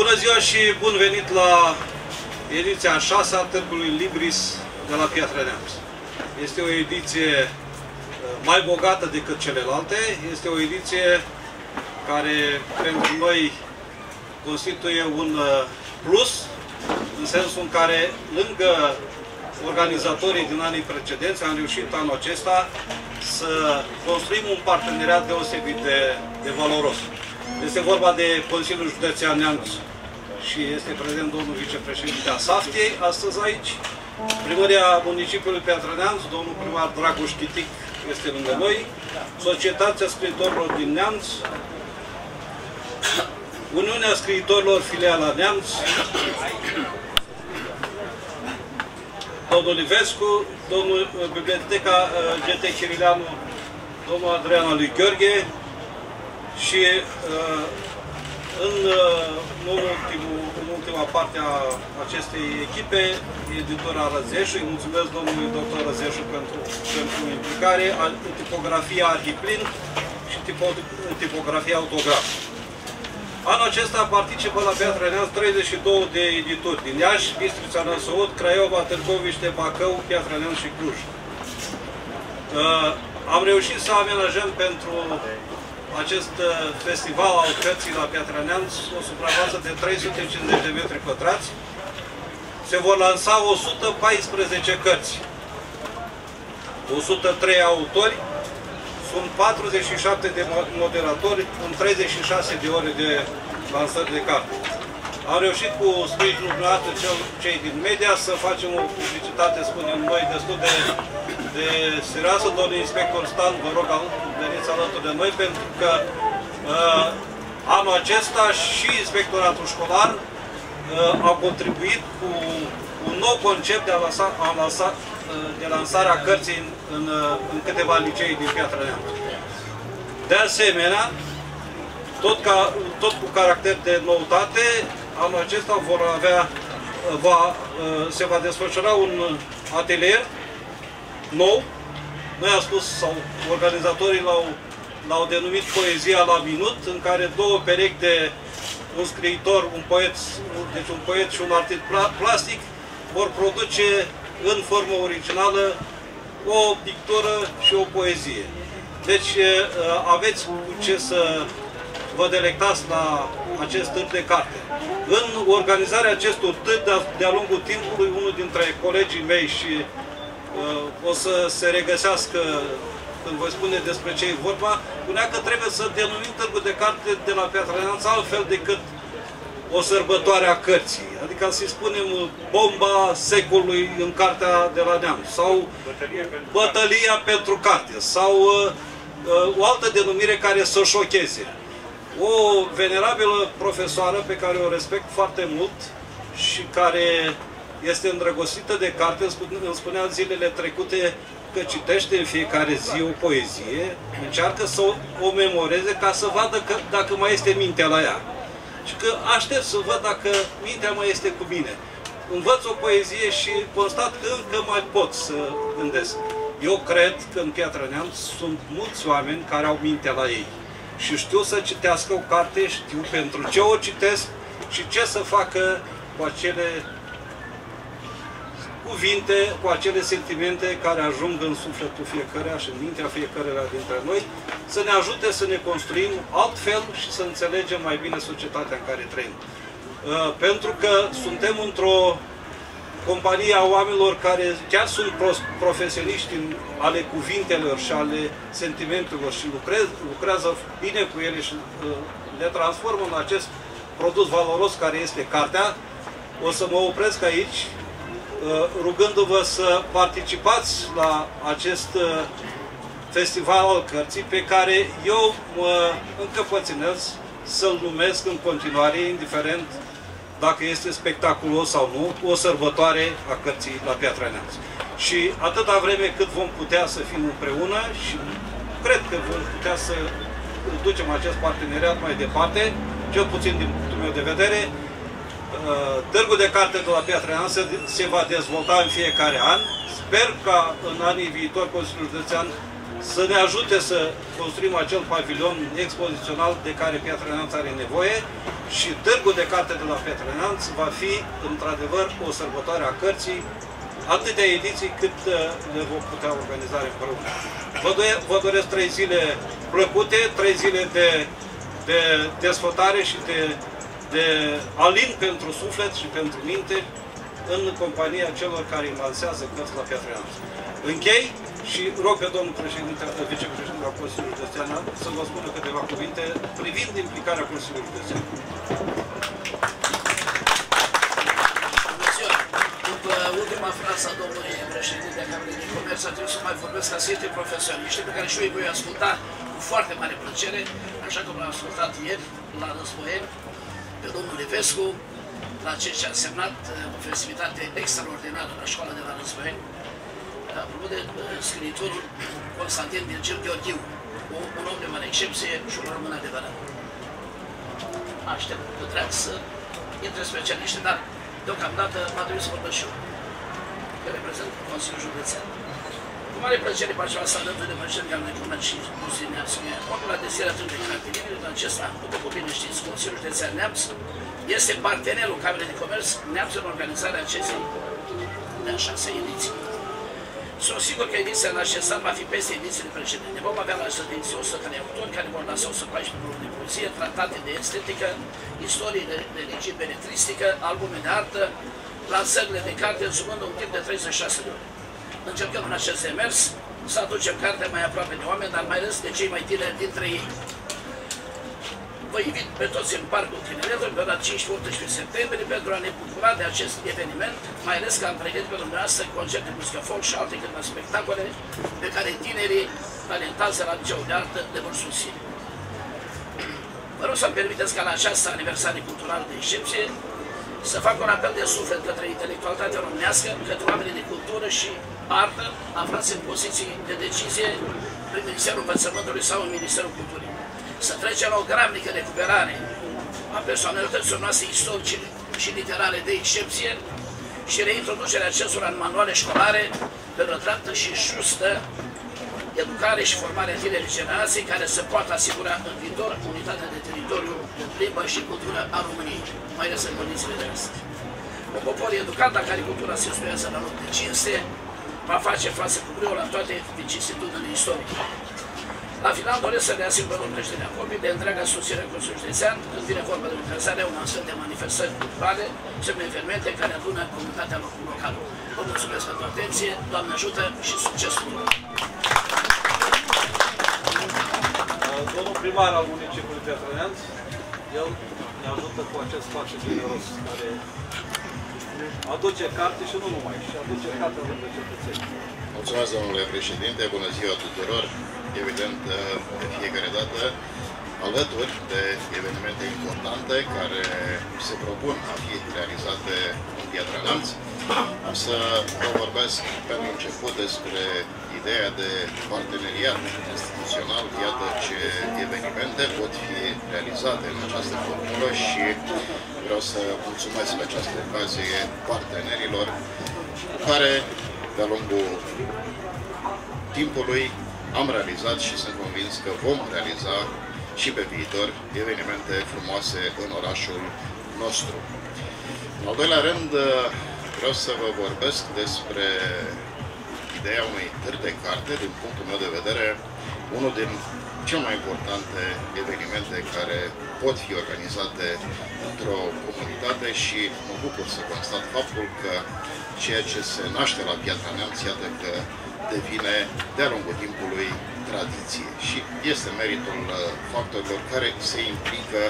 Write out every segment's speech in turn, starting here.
Bună ziua și bun venit la ediția a șasea a Târgului Libris de la Piatra Neamț. Este o ediție uh, mai bogată decât celelalte, este o ediție care pentru noi constituie un uh, plus, în sensul în care lângă organizatorii din anii precedenți am reușit anul acesta să construim un parteneriat deosebit de, de valoros. Este vorba de Consiliul Județean Neamț și este prezent domnul vicepreședinte a Saftiei astăzi aici. Primăria municipiului Piatra Neamț, domnul primar Dragoș Chitic este lângă noi, Societatea Scriitorilor din Neamț, Uniunea Scriitorilor Filiala Neamț, domnul Livescu, domnul Biblioteca uh, GT Chirileanu, domnul Adriana lui Gheorghe și uh, în, uh, în, ultimul, în ultima parte a acestei echipe, editora Răzeșu, îi mulțumesc domnului doctor Răzeșu pentru, pentru implicare, tipografia Arhiplin și tipo, tipografia autograf. Anul acesta participă la Piatra Neamț 32 de edituri din Iași, Bistrița Năsăud, Craiova, Târgoviște, Bacău, Piatra Neamț și Cluj. Uh, am reușit să amenajăm pentru acest uh, festival al cărții la Piatra Neamț o suprafață de 350 de metri pătrați. Se vor lansa 114 cărți, 103 autori, sunt 47 de moderatori în 36 de ore de lansări de carte. Am reușit cu sprijinul dumneavoastră cei din media să facem o publicitate, spunem noi, destul de, de serioasă. Domnul inspector Stan, vă rog, veniți alături de noi, pentru că uh, anul acesta și inspectoratul școlar uh, a contribuit cu un nou concept de, a lansa, a lansa, uh, de lansare a cărții în, în, uh, în câteva licei din Piatra Neamț. De asemenea, tot, ca, tot cu caracter de noutate, anul acesta vor avea, va, se va desfășura un atelier nou. Noi am spus, sau organizatorii l-au, l-au denumit Poezia la minut, în care două perechi de un scriitor, un poet, deci un poet și un artist plastic vor produce în formă originală o pictură și o poezie. Deci aveți cu ce să vă delectați la acest târg de carte. În organizarea acestor târg de-a lungul timpului, unul dintre colegii mei și uh, o să se regăsească când voi spune despre ce e vorba, spunea că trebuie să denumim târgul de carte de la Piatra Neamț altfel decât o sărbătoare a cărții. Adică să-i spunem bomba secolului în cartea de la Neamț sau bătălia pentru carte sau uh, uh, o altă denumire care să șocheze o venerabilă profesoară pe care o respect foarte mult și care este îndrăgostită de carte, îmi spunea zilele trecute că citește în fiecare zi o poezie, încearcă să o memoreze ca să vadă că, dacă mai este mintea la ea. Și că aștept să văd dacă mintea mai este cu mine. Învăț o poezie și constat că încă mai pot să gândesc. Eu cred că în Piatra Neamț sunt mulți oameni care au mintea la ei și știu să citească o carte, știu pentru ce o citesc și ce să facă cu acele cuvinte, cu acele sentimente care ajung în sufletul fiecăruia și în mintea fiecăruia dintre noi, să ne ajute să ne construim altfel și să înțelegem mai bine societatea în care trăim. Uh, pentru că suntem într-o compania oamenilor care chiar sunt profesioniști în, ale cuvintelor și ale sentimentelor și lucrez, lucrează bine cu ele și uh, le transformă în acest produs valoros care este cartea. O să mă opresc aici, uh, rugându-vă să participați la acest uh, festival al cărții pe care eu mă încăpățânez să-l numesc în continuare, indiferent dacă este spectaculos sau nu, o sărbătoare a cărții la Piatra Neamț. Și atâta vreme cât vom putea să fim împreună și cred că vom putea să ducem acest parteneriat mai departe, cel puțin din punctul meu de vedere, uh, Târgul de carte de la Piatra Neamț se va dezvolta în fiecare an. Sper ca în anii viitori Consiliul Județean să ne ajute să construim acel pavilion expozițional de care Piatra Neamț are nevoie și târgul de carte de la Piatra Neamț va fi, într-adevăr, o sărbătoare a cărții, atâtea ediții cât uh, le vom putea organiza împreună. Vă, do- vă doresc trei zile plăcute, trei zile de, de desfătare și de, de alin pentru suflet și pentru minte în compania celor care lansează cărți la Piatra Neamț. Închei și rog pe domnul președinte, vicepreședinte al Consiliului Județean să vă spună câteva cuvinte privind implicarea Consiliului Județean. Bună ziua! După ultima frază a domnului președinte a Camerei de Comerț, a trebuit să mai vorbesc ca sete profesioniști, pe care și eu îi voi asculta cu foarte mare plăcere, așa cum l-am ascultat ieri la Războieni, pe domnul Ivescu, la ceea ce a semnat uh, o festivitate extraordinară la școala de la Războieni, apropo de uh, scriitorul Constantin Virgil Gheorghiu, un, un om de mare excepție și un român adevărat. Aștept cu drag să intre specialiști, dar deocamdată m-a trebuit să vorbesc și eu, că reprezent Consiliul Județean. Cu mare plăcere pe aceea să alături de președinte al de comerț și Muslim Neamț, acum la deschiderea atât de carteliere, în acest an, după cum bine știți, Consiliul Județean Neamț este partenerul Camerei de Comerț Neamț în organizarea acestei de a șase ediții. Sunt sigur că ediția în acest an va fi peste edițiile precedente. Vom avea la această ediție 100 de autori care vor lansa 114 volumi de poezie, tratate de estetică, istorie de religie, beletristică, albume de artă, lansările de carte, însumând un timp de 36 de ore. Încercăm în acest demers să aducem cartea mai aproape de oameni, dar mai ales de cei mai tineri dintre ei. Vă invit pe toți în Parcul Tineretului pe data 15-18 septembrie pentru a ne bucura de acest eveniment, mai ales că am pregătit pe dumneavoastră concerte muzică folk și alte câteva spectacole pe care tinerii talentați de la Liceu de Artă le vor susține. Vă rog să-mi permiteți ca la această aniversare culturală de excepție să fac un apel de suflet către intelectualitatea românească, către oamenii de cultură și artă aflați în poziții de decizie prin Ministerul Învățământului sau în Ministerul Culturii. Să trecem la o gramnică recuperare a personalităților noastre istorice și literare de excepție și reintroducerea acestora în manuale școlare pe o dreaptă și justă educare și formare a tinerii generații care să poată asigura în viitor unitatea de teritoriu, limbă și cultură a României, mai ales în condițiile de astăzi. Un popor educat, la care cultura se studiază la loc de cinste, va face față cu brio la toate vicisitudinile istorice. La final doresc să le asigur domnul președinte Acopi de întreaga susținere a Consiliului Județean când vine vorba de organizarea unor astfel de manifestări culturale și evenimente care adună comunitatea locală. Vă mulțumesc pentru atenție, Doamne ajută și succes tuturor! Domnul primar al municipiului Piatra Neamț, el ne ajută cu acest spațiu generos care aduce carte și nu numai, și aduce carte lângă cetățeni. Mulțumesc, domnule președinte, bună ziua tuturor! Evident, de fiecare dată alături de evenimente importante care se propun a fi realizate în Piatra Neamț. Am să vă vorbesc pentru început despre ideea de parteneriat instituțional. Iată ce evenimente pot fi realizate în această formulă și vreau să mulțumesc pe această ocazie partenerilor care de-a lungul timpului am realizat și sunt convins că vom realiza și pe viitor evenimente frumoase în orașul nostru. În al doilea rând, vreau să vă vorbesc despre ideea unui târg de carte, din punctul meu de vedere, unul din cele mai importante evenimente care pot fi organizate într-o comunitate și mă bucur să constat faptul că ceea ce se naște la Piatra Neamț, iată că devine de-a lungul timpului tradiție și este meritul uh, factorilor care se implică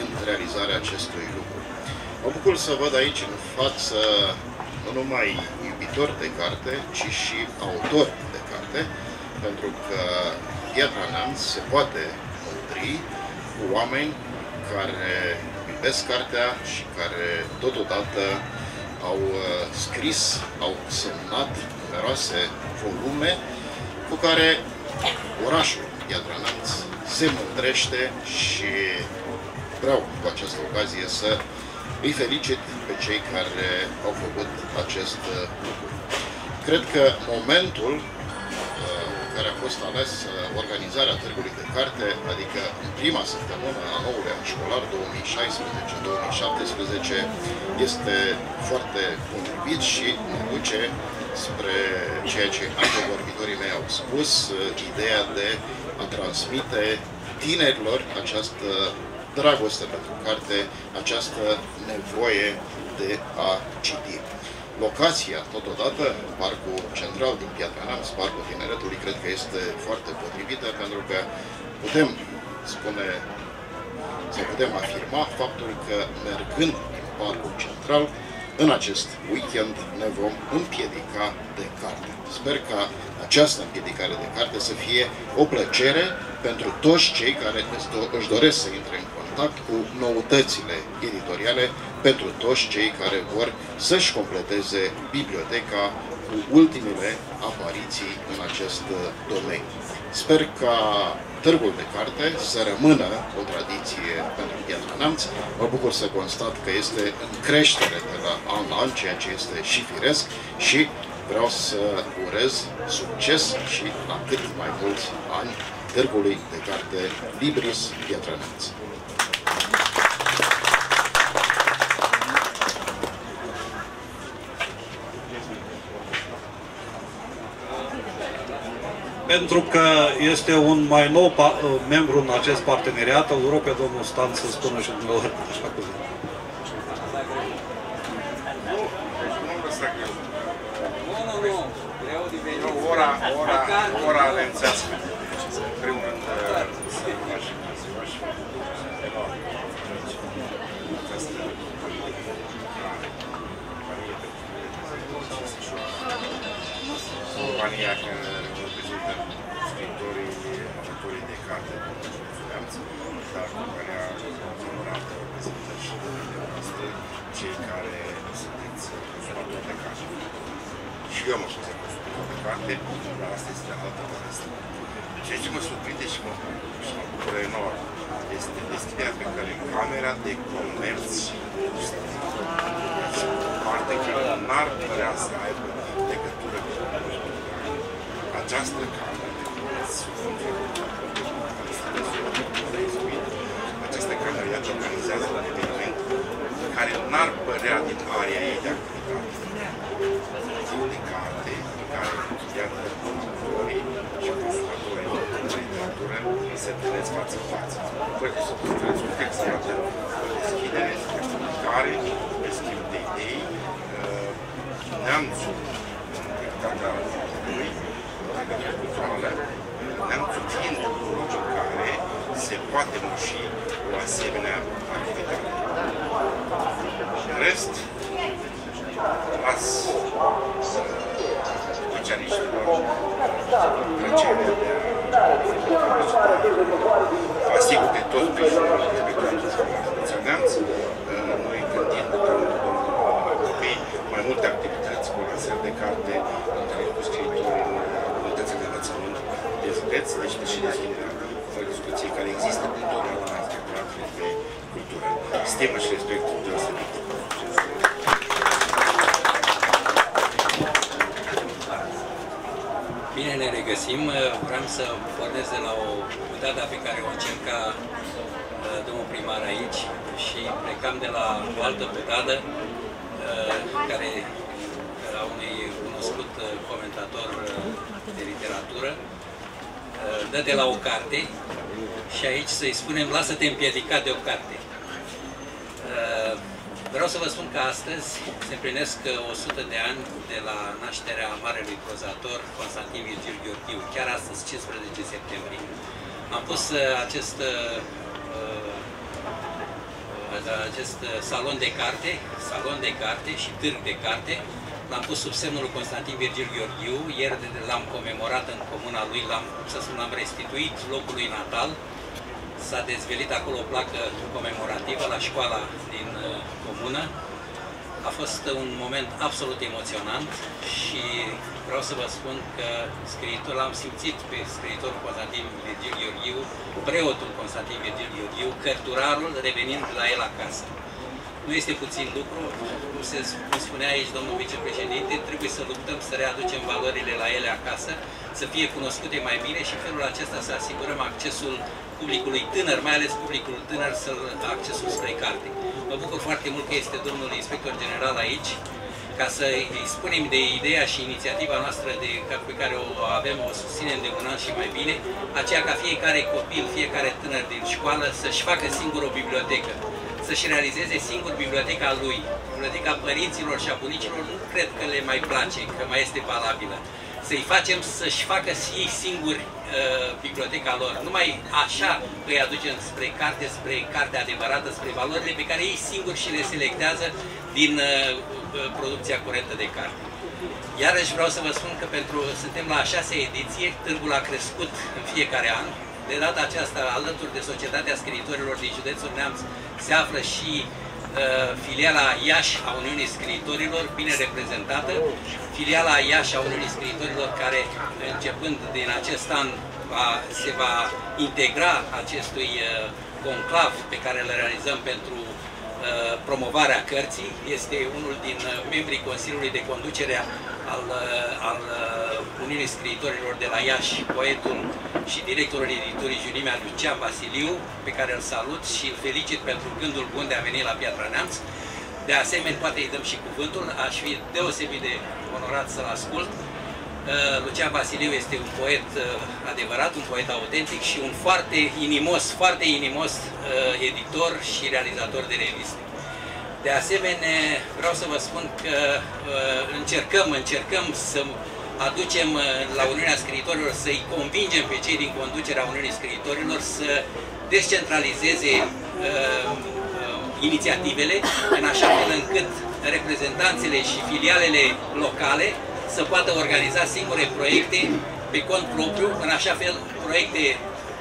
în realizarea acestui lucru. Mă bucur să văd aici în față nu numai iubitori de carte, ci și autori de carte, pentru că Piatra Neamț se poate mândri cu oameni care iubesc cartea și care totodată au uh, scris, au semnat numeroase volume cu care orașul Piatra Neamț se mândrește și vreau cu această ocazie să îi felicit pe cei care au făcut acest lucru. Cred că momentul care a fost ales uh, organizarea Târgului de Carte, adică în prima săptămână a noului an școlar 2016-2017, este foarte potrivit și ne duce spre ceea ce antevorbitorii mei au spus, uh, ideea de a transmite tinerilor această dragoste pentru carte, această nevoie de a citi. Locația, totodată, Parcul Central din Piatra Neamț, Parcul Tineretului, cred că este foarte potrivită pentru că putem spune sau putem afirma faptul că mergând din Parcul Central, în acest weekend ne vom împiedica de carte. Sper ca această împiedicare de carte să fie o plăcere pentru toți cei care își doresc să intre în contact cu noutățile editoriale, pentru toți cei care vor să-și completeze biblioteca cu ultimele apariții în acest domeniu. Sper ca Târgul de Carte să rămână o tradiție pentru Piatra Neamț. Mă bucur să constat că este în creștere de la an la an, ceea ce este și firesc și vreau să urez succes și la cât mai mulți ani Târgului de Carte Libris Piatra Neamț. Pentru că este un mai nou membru în acest parteneriat, îl rog pe domnul Stan să spună și dumneavoastră așa cuvânt. ora, ora, ora nemțească. Părea din area ei de activitate. Ziua de carte, în care, iată, autorii și consumatorii de literatură se întâlnesc față în față. Păi, să puteți un text, iată, o deschidere, comunicare, de schimb de idei, neamțul, în activitatea lui, legătură culturală, neamțul fiind locul în care se poate muși o asemenea activitate. În rest, las specialiștilor plăcerea de a vă asigur de tot sprijinul respectiv neamț, noi gândim cu copii mai multe activități cu lansări de carte, întâlniri cu scriitori în comunitățile de învățământ de județ, deci și deschiderea fără discuții care există din totdeauna în inspectoratele de cultură. Stimă și respect deosebit. Bine ne regăsim. Vreau să pornesc de la o butada pe care o încerca domnul primar aici și plecam de la o altă butadă care a unui cunoscut comentator de literatură dă de la o carte și aici să-i spunem lasă-te împiedicat de o carte. Vreau să vă spun că astăzi se împlinesc 100 de ani de la nașterea marelui prozator Constantin Virgil Gheorghiu, chiar astăzi, 15 septembrie. Am pus acest, acest salon de carte, salon de carte și târg de carte, l-am pus sub semnul Constantin Virgil Gheorghiu, ieri l-am comemorat în comuna lui, l-am, să spun, l-am restituit locului natal, s-a dezvelit acolo o placă comemorativă la școala din uh, comună. A fost un moment absolut emoționant și vreau să vă spun că scriitor, l-am simțit pe scriitorul Constantin Virgil Gheorghiu, preotul Constantin Virgil Gheorghiu, cărturarul revenind la el acasă. nu este puțin lucru, cum, se, cum spunea aici domnul vicepreședinte, trebuie să luptăm să readucem valorile la ele acasă, să fie cunoscute mai bine și felul acesta să asigurăm accesul publicului tânăr, mai ales publicul tânăr, să accesul spre carte. Mă bucur foarte mult că este domnul inspector general aici, ca să îi spunem de ideea și inițiativa noastră de, pe care o avem, o susținem de un an și mai bine, aceea ca fiecare copil, fiecare tânăr din școală să-și facă singur o bibliotecă, să-și realizeze singur biblioteca lui. Biblioteca părinților și a bunicilor nu cred că le mai place, că mai este valabilă. Să-i facem să-și facă ei singuri uh, biblioteca lor. Numai așa îi aducem spre carte, spre carte adevărată, spre valorile pe care ei singuri și le selectează din uh, uh, producția curentă de carte. Iarăși vreau să vă spun că pentru, suntem la a șasea ediție, târgul a crescut în fiecare an. De data aceasta, alături de Societatea Scriitorilor din județul Neamț, se află și uh, filiala Iași a Uniunii Scriitorilor, bine reprezentată, filiala Iași a Uniunii Scriitorilor, care începând din acest an va, se va integra acestui uh, conclav pe care îl realizăm pentru Uh, promovarea cărții, este unul din uh, membrii Consiliului de Conducere al, uh, al Uniunii Scriitorilor de la Iași, poetul și directorul editurii Junimea Lucian Vasiliu, pe care îl salut și îl felicit pentru gândul bun de a veni la Piatra Neamț. De asemenea, poate îi dăm și cuvântul, aș fi deosebit de onorat să-l ascult. Lucian Vasiliu este un poet adevărat, un poet autentic și un foarte inimos, foarte inimos editor și realizator de reviste. De asemenea, vreau să vă spun că încercăm, încercăm să aducem la Uniunea Scriitorilor, să-i convingem pe cei din conducerea Uniunii Scriitorilor să descentralizeze uh, inițiativele în așa fel încât reprezentanțele și filialele locale să poată organiza singure proiecte pe cont propriu, în așa fel proiecte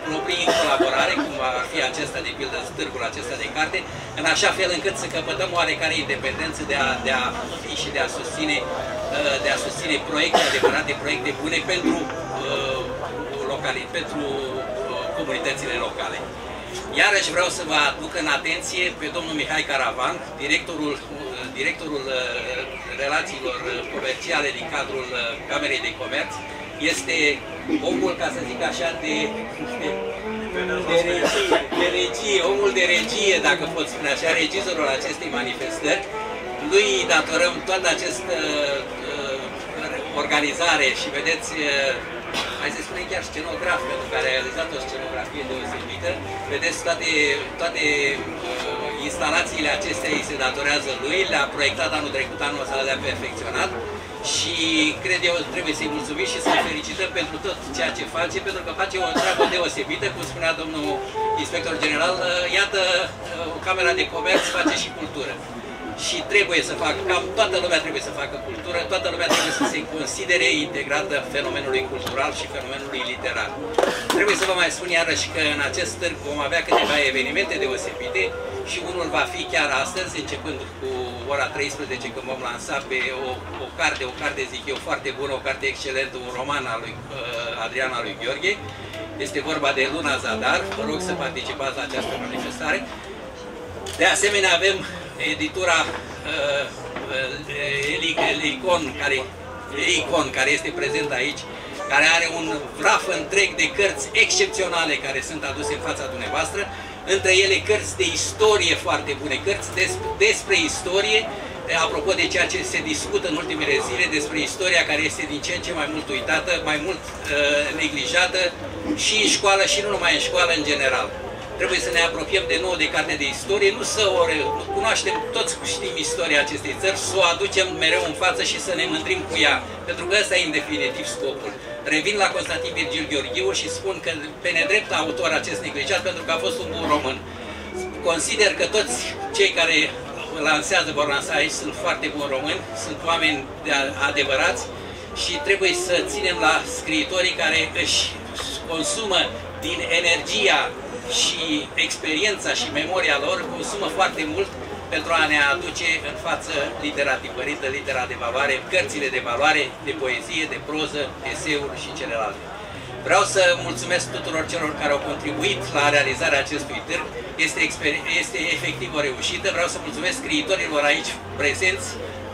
proprii în colaborare, cum ar fi acesta, de pildă, stârgul acesta de carte, în așa fel încât să căpătăm oarecare independență de a, de a fi și de a susține, uh, de a susține proiecte adevărate, proiecte bune pentru, uh, locali, pentru uh, comunitățile locale. Iarăși vreau să vă aduc în atenție pe domnul Mihai Caravan, directorul, directorul relațiilor comerciale din cadrul Camerei de Comerț, este omul, ca să zic așa, de, de, de, regie, de regie, omul de regie, dacă pot spune așa, regizorul acestei manifestări. Lui datorăm toată această uh, organizare și vedeți, uh, hai să spunem chiar scenograf, pentru care a realizat o scenografie deosebită. Vedeți, toate, toate uh, instalațiile acestea îi se datorează lui, le-a proiectat anul trecut, anul ăsta le-a perfecționat și cred eu trebuie să-i mulțumim și să-i felicităm pentru tot ceea ce face, pentru că face o treabă deosebită, cum spunea domnul inspector general, iată, Camera de Comerț face și cultură. Și trebuie să facă, cam toată lumea trebuie să facă cultură, toată lumea trebuie să se considere integrată fenomenului cultural și fenomenului literar. Trebuie să vă mai spun iarăși că în acest târg vom avea câteva evenimente deosebite și unul va fi chiar astăzi, începând cu ora 13, când vom lansa pe o, o carte, o carte zic eu foarte bună, o carte excelentă, un roman al lui uh, Adriana lui Gheorghe. Este vorba de Luna Zadar, vă rog să participați la această manifestare. De asemenea avem editura uh, uh Elicon, care, Elicon, care este prezent aici, care are un vraf întreg de cărți excepționale care sunt aduse în fața dumneavoastră între ele cărți de istorie foarte bune, cărți despre, despre istorie, apropo de ceea ce se discută în ultimele zile, despre istoria care este din ce în ce mai mult uitată, mai mult uh, neglijată și în școală și nu numai în școală în general. Trebuie să ne apropiem de nou de carte de istorie, nu să o cunoaștem, toți știm istoria acestei țări, să o aducem mereu în față și să ne mândrim cu ea, pentru că ăsta e în definitiv scopul. Revin la Constantin Virgil Gheorghiu și spun că pe nedrept autor acest neglijat pentru că a fost un bun român. Consider că toți cei care lansează, vor lansa aici, sunt foarte buni români, sunt oameni de adevărați și trebuie să ținem la scriitorii care își consumă din energia și experiența și memoria lor, consumă foarte mult pentru a ne aduce în față litera tipărită, litera de valoare, cărțile de valoare, de poezie, de proză, eseuri și celelalte. Vreau să mulțumesc tuturor celor care au contribuit la realizarea acestui târg. Este, este efectiv o reușită. Vreau să mulțumesc scriitorilor aici prezenți,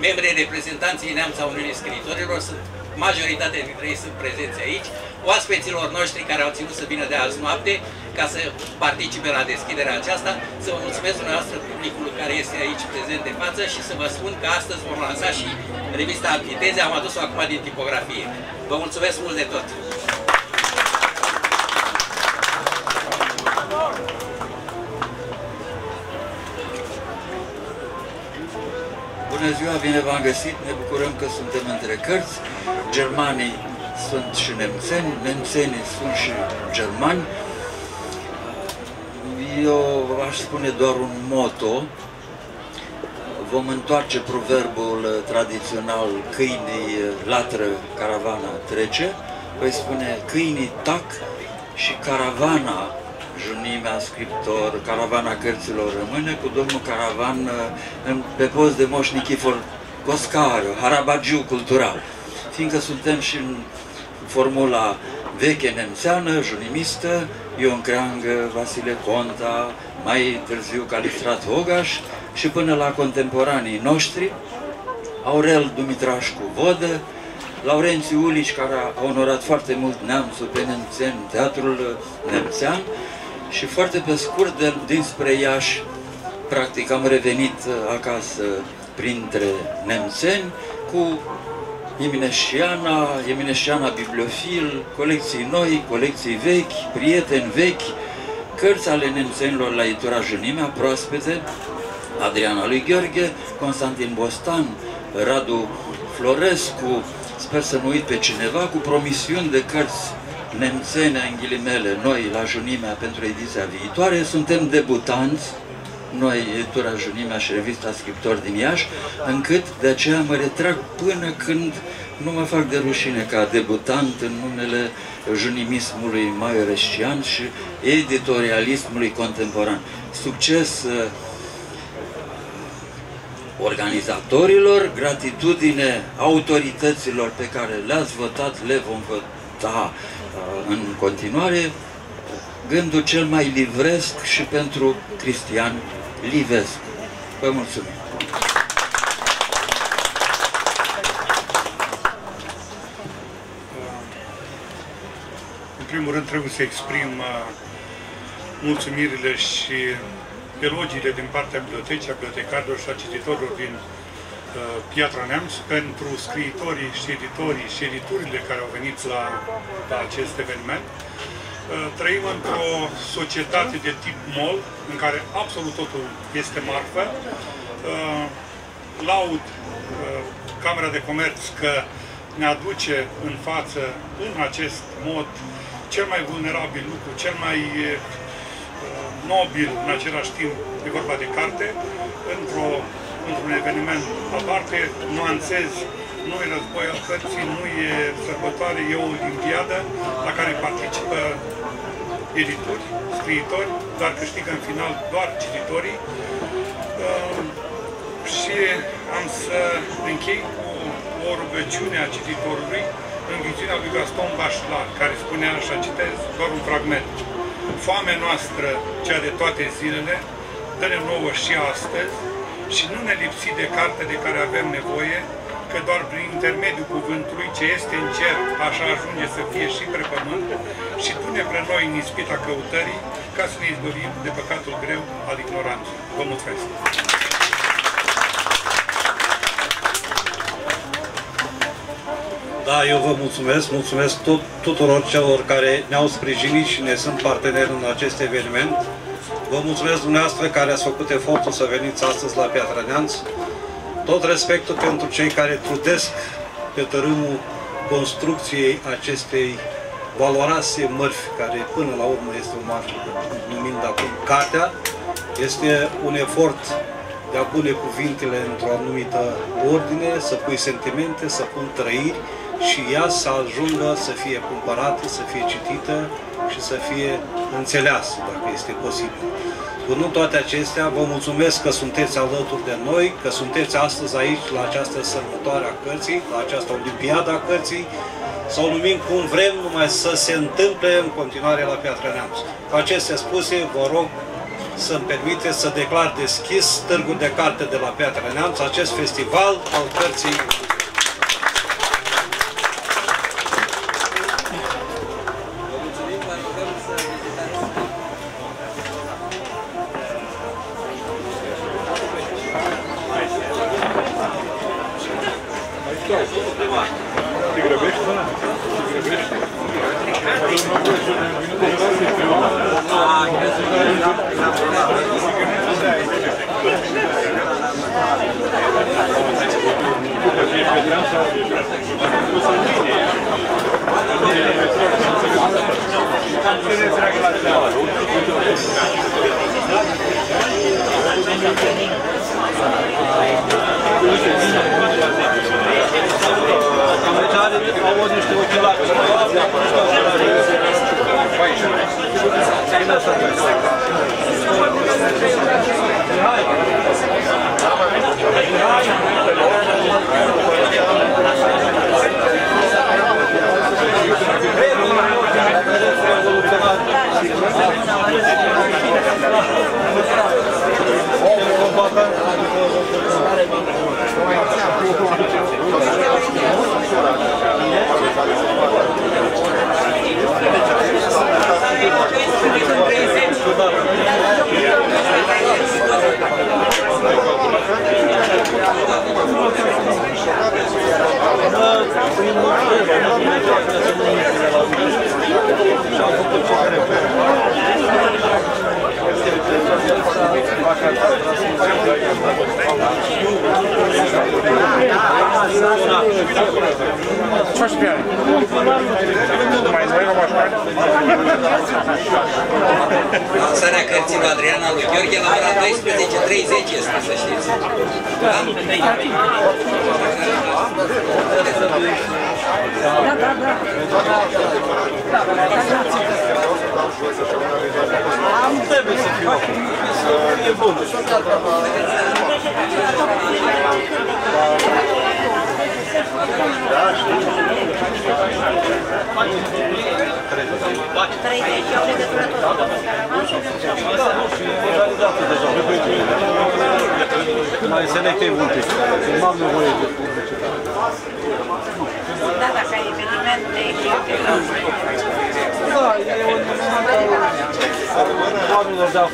membrii reprezentanții Neamța Uniunii Scriitorilor. Sunt majoritatea dintre ei sunt prezenți aici, oaspeților noștri care au ținut să vină de azi noapte ca să participe la deschiderea aceasta, să vă mulțumesc dumneavoastră publicului care este aici prezent de față și să vă spun că astăzi vom lansa și revista Antiteze, am adus-o acum din tipografie. Vă mulțumesc mult de tot! Bună ziua, bine v-am găsit, ne bucurăm că suntem între cărți. Germanii sunt și nemțeni, nemțenii sunt și germani. Eu aș spune doar un moto. Vom întoarce proverbul tradițional câinii latră, caravana trece. Voi spune câinii tac și caravana junimea scriptor, caravana cărților rămâne cu domnul Caravan uh, pe post de moș Nichifor Coscariu, Harabagiu cultural. Fiindcă suntem și în formula veche nemțeană, junimistă, Ion Creang, Vasile Conta, mai târziu Calistrat Hogaș și până la contemporanii noștri, Aurel Dumitrașcu Vodă, Laurențiu Ulici, care a onorat foarte mult neamțul pe nemțen, teatrul nemțean, și foarte pe scurt, de, dinspre Iași, practic am revenit uh, acasă printre nemțeni cu Emineșiana, Emineșiana bibliofil, colecții noi, colecții vechi, prieteni vechi, cărți ale nemțenilor la Itura Junimea, proaspete, Adriana lui Gheorghe, Constantin Bostan, Radu Florescu, sper să nu uit pe cineva, cu promisiuni de cărți nemțene, în ghilimele, noi la Junimea pentru ediția viitoare, suntem debutanți, noi, editura Junimea și revista Scriptori din Iași, încât de aceea mă retrag până când nu mă fac de rușine ca debutant în numele junimismului maiorescian și editorialismului contemporan. Succes uh, organizatorilor, gratitudine autorităților pe care le-ați votat, le vom vota în continuare gândul cel mai livresc și pentru Cristian Livescu. Vă mulțumim! În primul rând trebuie să exprim uh, mulțumirile și elogiile din partea bibliotecii, a bibliotecarilor și a cititorilor din Uh, Piatra Neamț pentru scriitorii și editorii și editurile care au venit la, la acest eveniment. Uh, trăim într-o societate de tip mall, în care absolut totul este marfă. Uh, laud Camera de Comerț că ne aduce în față, în acest mod, cel mai vulnerabil lucru, cel mai nobil în același timp, e vorba de carte, într-o într-un eveniment aparte, nuanțez, nu e război al cărții, nu e sărbătoare, e o olimpiadă la care participă editori, scriitori, dar câștigă în final doar cititorii. Uh, și am să închei cu o rugăciune a cititorului în viziunea lui Gaston Bachelard, care spunea așa, citez doar un fragment. Foamea noastră, cea de toate zilele, dă-ne nouă și astăzi, și nu ne lipsi de carte de care avem nevoie, că doar prin intermediul cuvântului ce este în cer, așa ajunge să fie și pe pământ, și pune pre noi în ispita căutării, ca să ne izbăvim de păcatul greu al ignoranței. Vă mulțumesc! Da, eu vă mulțumesc, mulțumesc tot, tuturor celor care ne-au sprijinit și ne sunt parteneri în acest eveniment. Vă mulțumesc dumneavoastră care ați făcut efortul să veniți astăzi la Piatra Neamț. Tot respectul pentru cei care trudesc pe tărâmul construcției acestei valoroase mărfi, care până la urmă este o marfă, numind acum cartea, este un efort de a pune cuvintele într-o anumită ordine, să pui sentimente, să pun trăiri și ea să ajungă să fie cumpărată, să fie citită și să fie înțeleasă, dacă este posibil. Spunând toate acestea, vă mulțumesc că sunteți alături de noi, că sunteți astăzi aici la această sărbătoare a cărții, la această olimpiadă a cărții, să o numim cum vrem, numai să se întâmple în continuare la Piatra Neamț. Cu aceste spuse, vă rog să-mi permite să declar deschis Târgul de Carte de la Piatra Neamț, acest festival al cărții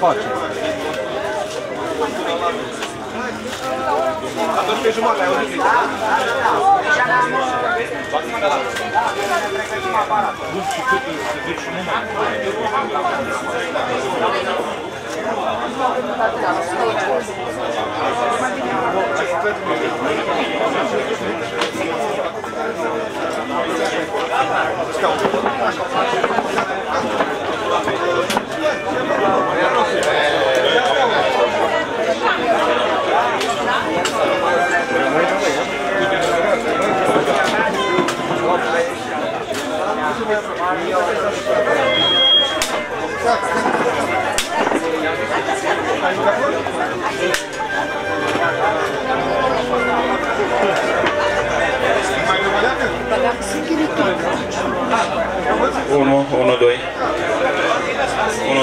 pacote. Adoro queijo Então, 1, 1, 2 1,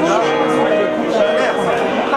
Gracias.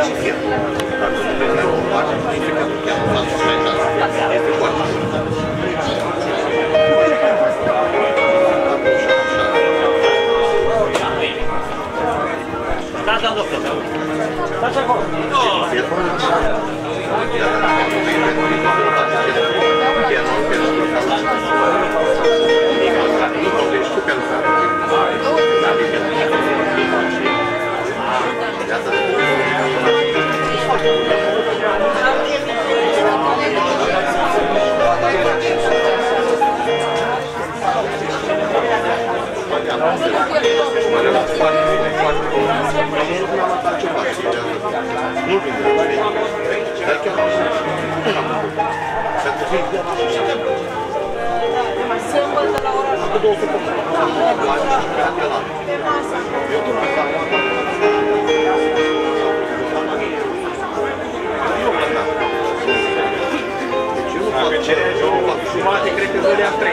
Tá Gracias. Samba da Laura. Eu tô pensando APCR, jumate, cred că zărea 3.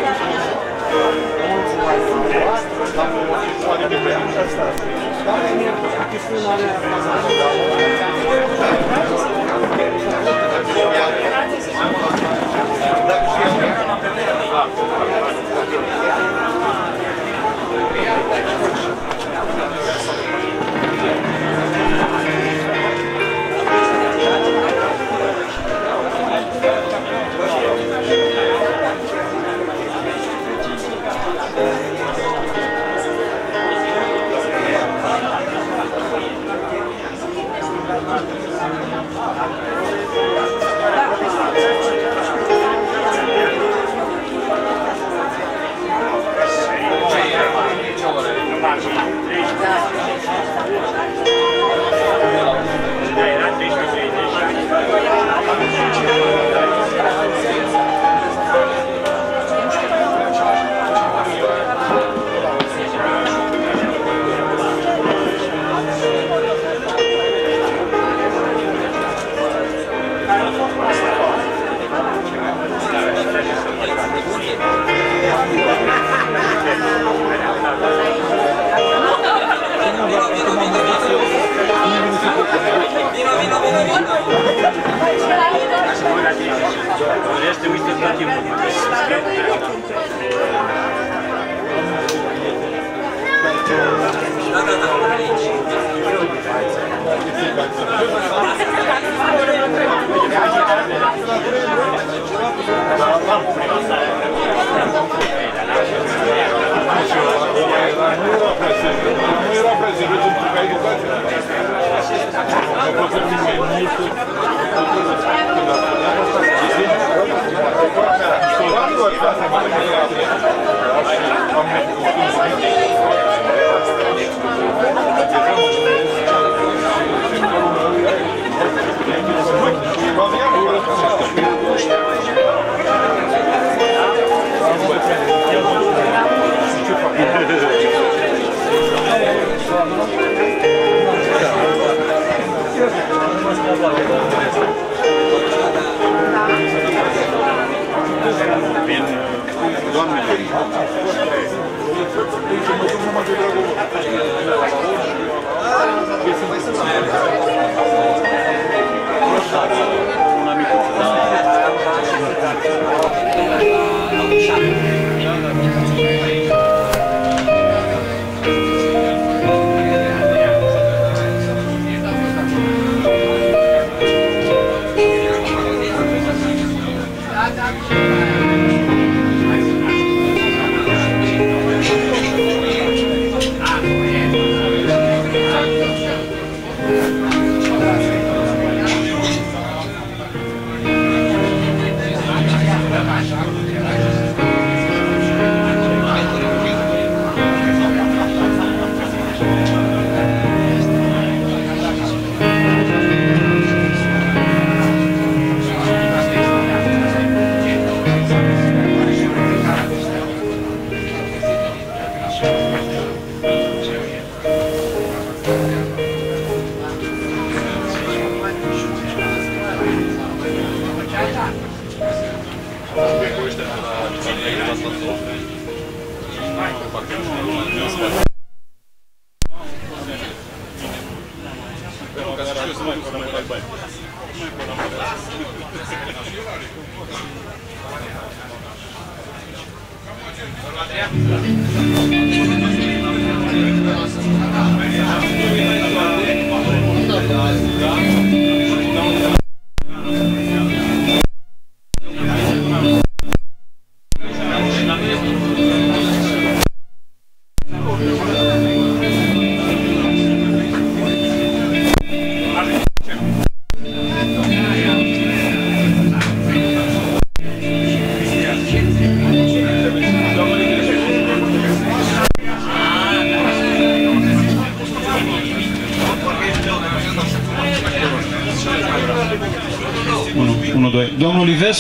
ます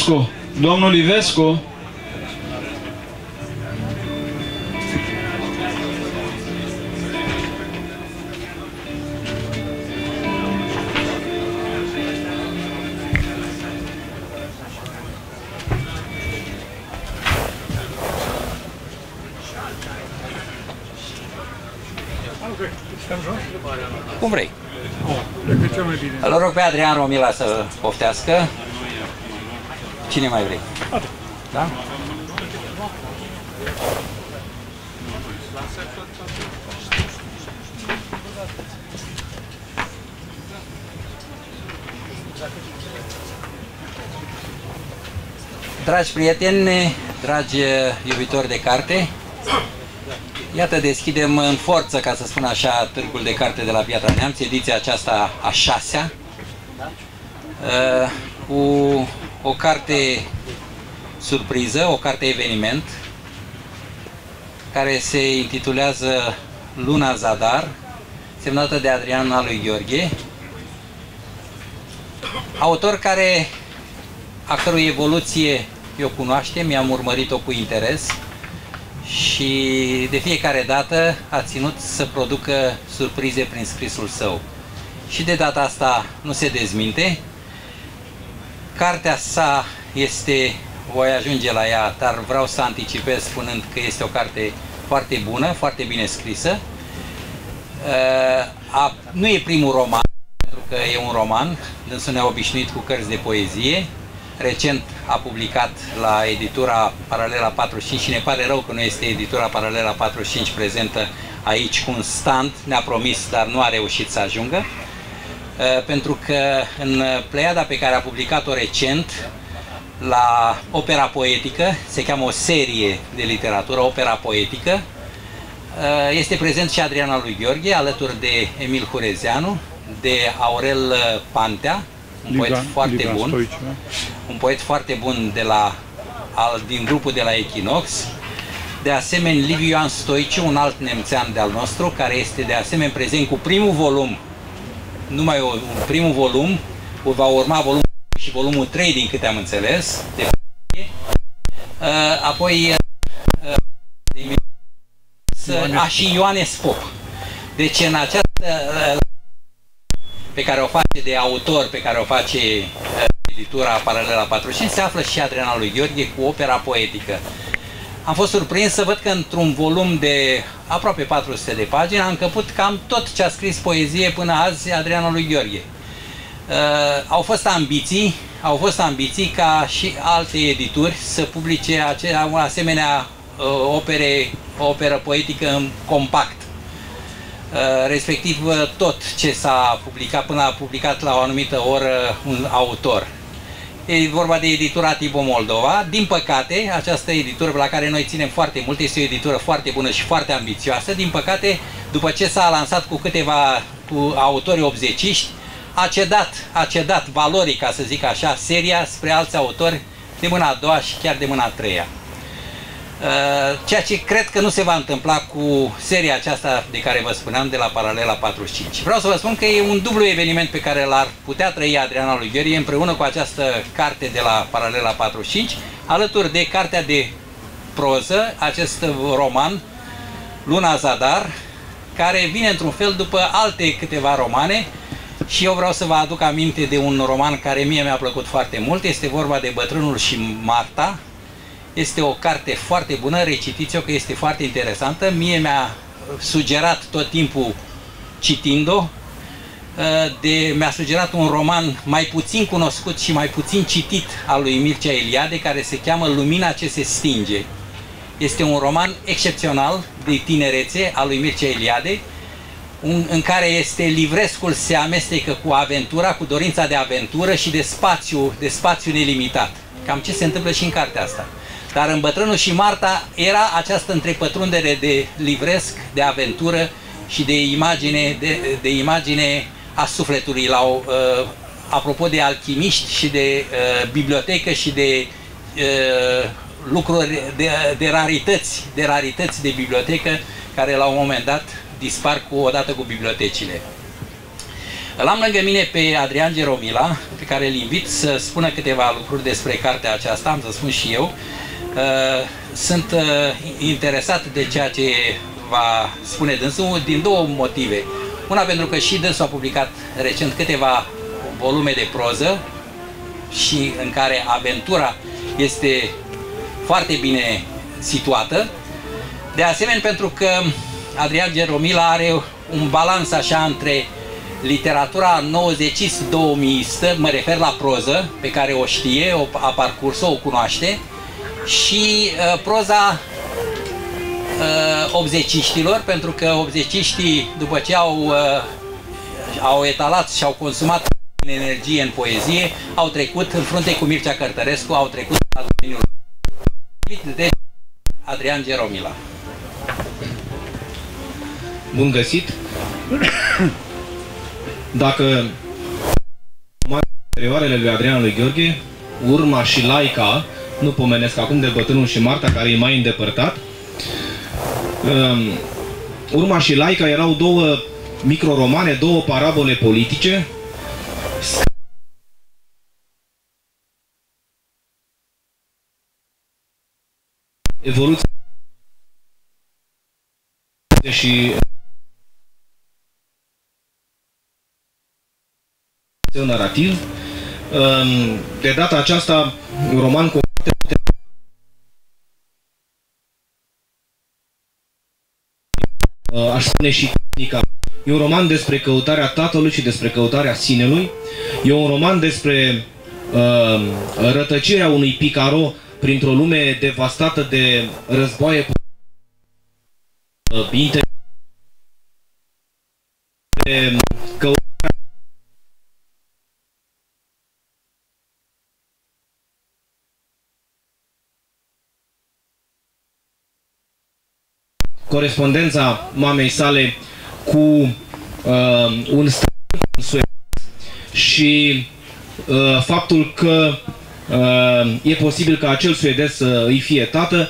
Ivescu, domnul Ivescu. Stăm jos? Cum vrei. Cred că cel mai bine. Îl rog pe Adrian Romila să poftească. Cine mai vrei? Da? Dragi prieteni, dragi iubitori de carte, iată deschidem în forță, ca să spun așa, Târgul de Carte de la Piatra Neamț, ediția aceasta a șasea, uh, cu o carte surpriză, o carte eveniment, care se intitulează Luna Zadar, semnată de Adrian Alui Gheorghe, autor care, a cărui evoluție eu cunoaștem, i-am urmărit-o cu interes și de fiecare dată a ținut să producă surprize prin scrisul său. Și de data asta nu se dezminte. Cartea sa este, voi ajunge la ea, dar vreau să anticipez spunând că este o carte foarte bună, foarte bine scrisă. A, nu e primul roman, pentru că e un roman, dânsul ne-a obișnuit cu cărți de poezie. Recent a publicat la editura Paralela 45 și ne pare rău că nu este editura Paralela 45 prezentă aici cu un stand, ne-a promis, dar nu a reușit să ajungă. Pentru că în pleiada pe care a publicat-o recent, la opera poetică, se cheamă o serie de literatură, opera poetică, este prezent și Adriana lui Gheorghe, alături de Emil Hurezeanu, de Aurel Pantea, un Ligan, poet foarte Ligan bun, Stoici, da? un poet foarte bun de la, al, din grupul de la Equinox, de asemenea Liviu Ioan Stoici, un alt nemțean de al nostru, care este de asemenea prezent cu primul volum, numai o, un primul volum, va urma volumul și volumul 3 din câte am înțeles, de Uh, apoi uh, de Ioanes, a, și Ioanes Pop. Deci în această uh, pe care o face de autor, pe care o face uh, editura Paralela 45, se află și Adriana lui Gheorghe cu opera poetică. Am fost surprins să văd că într-un volum de aproape 400 de pagini a încăput cam tot ce a scris poezie până azi Adriana lui Gheorghe. Uh, au fost ambiții, au fost ambiții ca și alte edituri să publice ace- asemenea uh, opere, operă poetică în compact. Uh, respectiv uh, tot ce s-a publicat până a publicat la o anumită oră un autor. E vorba de editura Tibo Moldova. Din păcate, această editură la care noi ținem foarte mult, este o editură foarte bună și foarte ambițioasă. Din păcate, după ce s-a lansat cu câteva cu autori 80 a cedat, a cedat valorii, ca să zic așa, seria spre alți autori de mâna a doua și chiar de mâna a treia. Uh, ceea ce cred că nu se va întâmpla cu seria aceasta de care vă spuneam de la Paralela 45. Vreau să vă spun că e un dublu eveniment pe care l-ar putea trăi Adriana lui Gheorghe împreună cu această carte de la Paralela 45, alături de cartea de proză, acest roman, Luna Zadar, care vine într-un fel după alte câteva romane și eu vreau să vă aduc aminte de un roman care mie mi-a plăcut foarte mult, este vorba de Bătrânul și Marta, Este o carte foarte bună, recitiți-o că este foarte interesantă. Mie mi-a sugerat tot timpul citind-o, de, mi-a sugerat un roman mai puțin cunoscut și mai puțin citit al lui Mircea Eliade, care se cheamă Lumina ce se stinge. Este un roman excepțional de tinerețe al lui Mircea Eliade, un, în care este livrescul se amestecă cu aventura, cu dorința de aventură și de spațiu, de spațiu nelimitat. Cam ce se întâmplă și în cartea asta. Dar în Bătrânul și Marta era această întrepătrundere de livresc, de aventură și de imagine, de, de imagine a sufletului. La o, uh, apropo de alchimiști și de uh, bibliotecă și de uh, lucruri, de, de rarități, de rarități de bibliotecă care la un moment dat dispar cu, odată cu bibliotecile. Îl am lângă mine pe Adrian Geromila, pe care îl invit să spună câteva lucruri despre cartea aceasta, am să spun și eu. Uh, sunt uh, interesat de ceea ce va spune dânsul din două motive. Una pentru că și dânsul a publicat recent câteva volume de proză și în care aventura este foarte bine situată. De asemenea pentru că Adrian Geromila are un balans așa între literatura 90-2000istă, mă refer la proză, pe care o știe, o, a parcurs-o, o cunoaște, și uh, proza uh, obzeciștilor, pentru că obzeciștii, după ce au, uh, au etalat și au consumat energie în poezie, au trecut în frunte cu Mircea Cărtărescu, au trecut la domeniul de Adrian Geromila. Bun găsit! Dacă interioarele lui Adrian lui Gheorghe, Urma și Laica, nu pomenesc acum de bătrânul și Marta, care e mai îndepărtat, um, Urma și Laica erau două microromane, două parabole politice, evoluția și narrativ. Um, de data aceasta, un roman cu uh, aș spune și tehnica. E un roman despre căutarea tatălui și despre căutarea sinelui. E un roman despre uh, rătăcirea unui picaro printr-o lume devastată de războaie uh, de căutarea corespondența mamei sale cu uh, un străin și uh, faptul că uh, e posibil ca acel suedez să îi fie tată,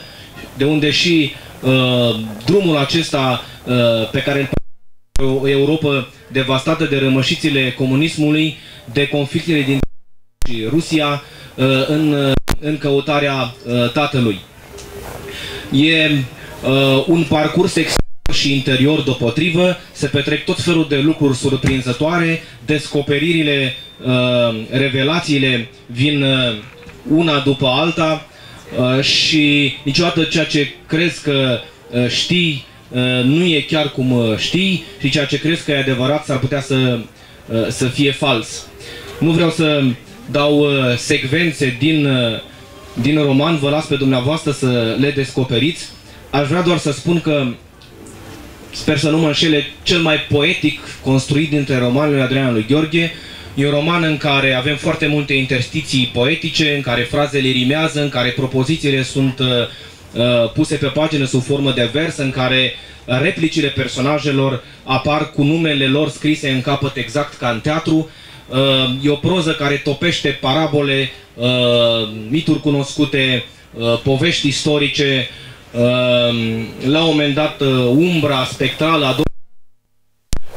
de unde și uh, drumul acesta uh, pe care o Europa devastată de rămășițile comunismului, de conflictele din Rusia uh, în, uh, în căutarea uh, tatălui. E uh, un parcurs exterior și interior deopotrivă, se petrec tot felul de lucruri surprinzătoare, descoperirile, uh, revelațiile vin uh, una după alta. Uh, și niciodată ceea ce crezi că uh, știi uh, nu e chiar cum uh, știi și ceea ce crezi că e adevărat s-ar putea să, uh, să fie fals. Nu vreau să dau uh, secvențe din, uh, din roman, vă las pe dumneavoastră să le descoperiți, Aș vrea doar să spun că sper să nu mă înșele, cel mai poetic construit dintre romanele lui Adrian lui Gheorghe. E un roman în care avem foarte multe interstiții poetice, în care frazele rimează, în care propozițiile sunt uh, uh, puse pe pagină sub formă de vers, în care replicile personajelor apar cu numele lor scrise în capăt exact ca în teatru. Uh, e o proză care topește parabole, uh, mituri cunoscute, uh, povești istorice, Ehm, la un moment dat uh, umbra spectrală a